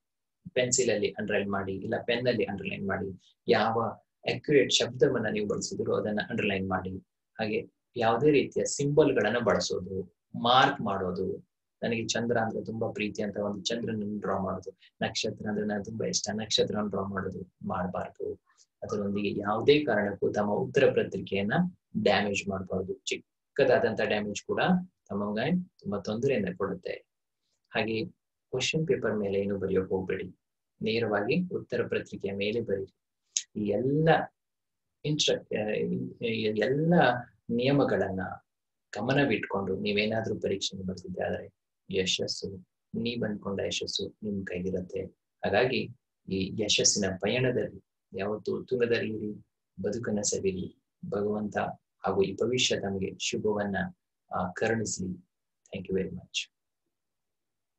S1: ಪೆನ್ಸಿಲ್ ಅಲ್ಲಿ ಅಂಡರ್ಲೈನ್ ಮಾಡಿ, ಇಲ್ಲ ಪೆನ್ ಅಲ್ಲಿ ಅಂಡರ್ಲೈನ್ ಮಾಡಿ, ಯಾವ ಅಕ್ಯುರೇಟ್ ಶಬ್ದವನ್ನ ನೀವು ಬಳಸಿದ್ರು ಅದನ್ನ ಅಂಡರ್ಲೈನ್ ಮಾಡಿ. ಹಾಗೆ ಯಾವುದೇ ರೀತಿಯ ಸಿಂಬಲ್ಗಳನ್ನ ಬಳಸೋದು. ಮಾರ್ಕ್ ಮಾಡೋದು. ನನಗೆ ಚಂದ್ರ ಅಂದ್ರೆ ತುಂಬಾ ಪ್ರೀತಿ ಅಂತ ಒಂದು ಚಂದ್ರನ ಡ್ರಾ ಮಾಡೋದು. ನಕ್ಷತ್ರ ಅಂದ್ರೆ ನನಗೆ ತುಂಬಾ ಇಷ್ಟ. ನಕ್ಷತ್ರನ ಡ್ರಾ ಮಾಡೋದು, ಮಾಡಬಾರ್ದು. ಅದರೊಂದಿಗೆ ಯಾವುದೇ ಕಾರಣಕ್ಕೂ ತಮ್ಮ ಉತ್ತರ ಪತ್ರಿಕೆಯನ್ನ ಡ್ಯಾಮೇಜ್ ಮಾಡಬಾರ್ದು. ಚಿಕ್ಕದಾದಂತ ಡ್ಯಾಮೇಜ್ ಕೂಡ ತಮಗೆ ತುಂಬಾ ತೊಂದರೆಯನ್ನ ಕೊಡುತ್ತೆ. ಹಾಗೆ ಕ್ವಶನ್ ಪೇಪರ್ ಮೇಲೆ ಏನು ಬರೆಯೋಕೆ ಹೋಗ್ಬೇಡಿ. ನೇರವಾಗಿ ಉತ್ತರ ಪತ್ರಿಕೆಯ ಮೇಲೆ ಬರೀರಿ. ಈ ಎಲ್ಲ ಇನ್ಸ್ಟ್ರ ಎಲ್ಲ ನಿಯಮಗಳನ್ನ ಗಮನವಿಟ್ಕೊಂಡು ನೀವೇನಾದ್ರೂ ಪರೀಕ್ಷೆಗೆ ಬರ್ತಿದ್ದೆ ಆದ್ರೆ ಯಶಸ್ಸು ನೀವ್ ಅನ್ಕೊಂಡ ಯಶಸ್ಸು ನಿಮ್ ಕೈಲಿರುತ್ತೆ. ಹಾಗಾಗಿ ಈ ಯಶಸ್ಸಿನ ಪಯಣದಲ್ಲಿ, ಯಾವತ್ತು ಇರಿ, ಬದುಕನ್ನ ಸವಿರಿ, ಭಗವಂತ ಹಾಗೂ ಈ ಭವಿಷ್ಯ ತಮಗೆ ಶುಭವನ್ನ ಕರುಣಿಸಲಿ. Thank you very much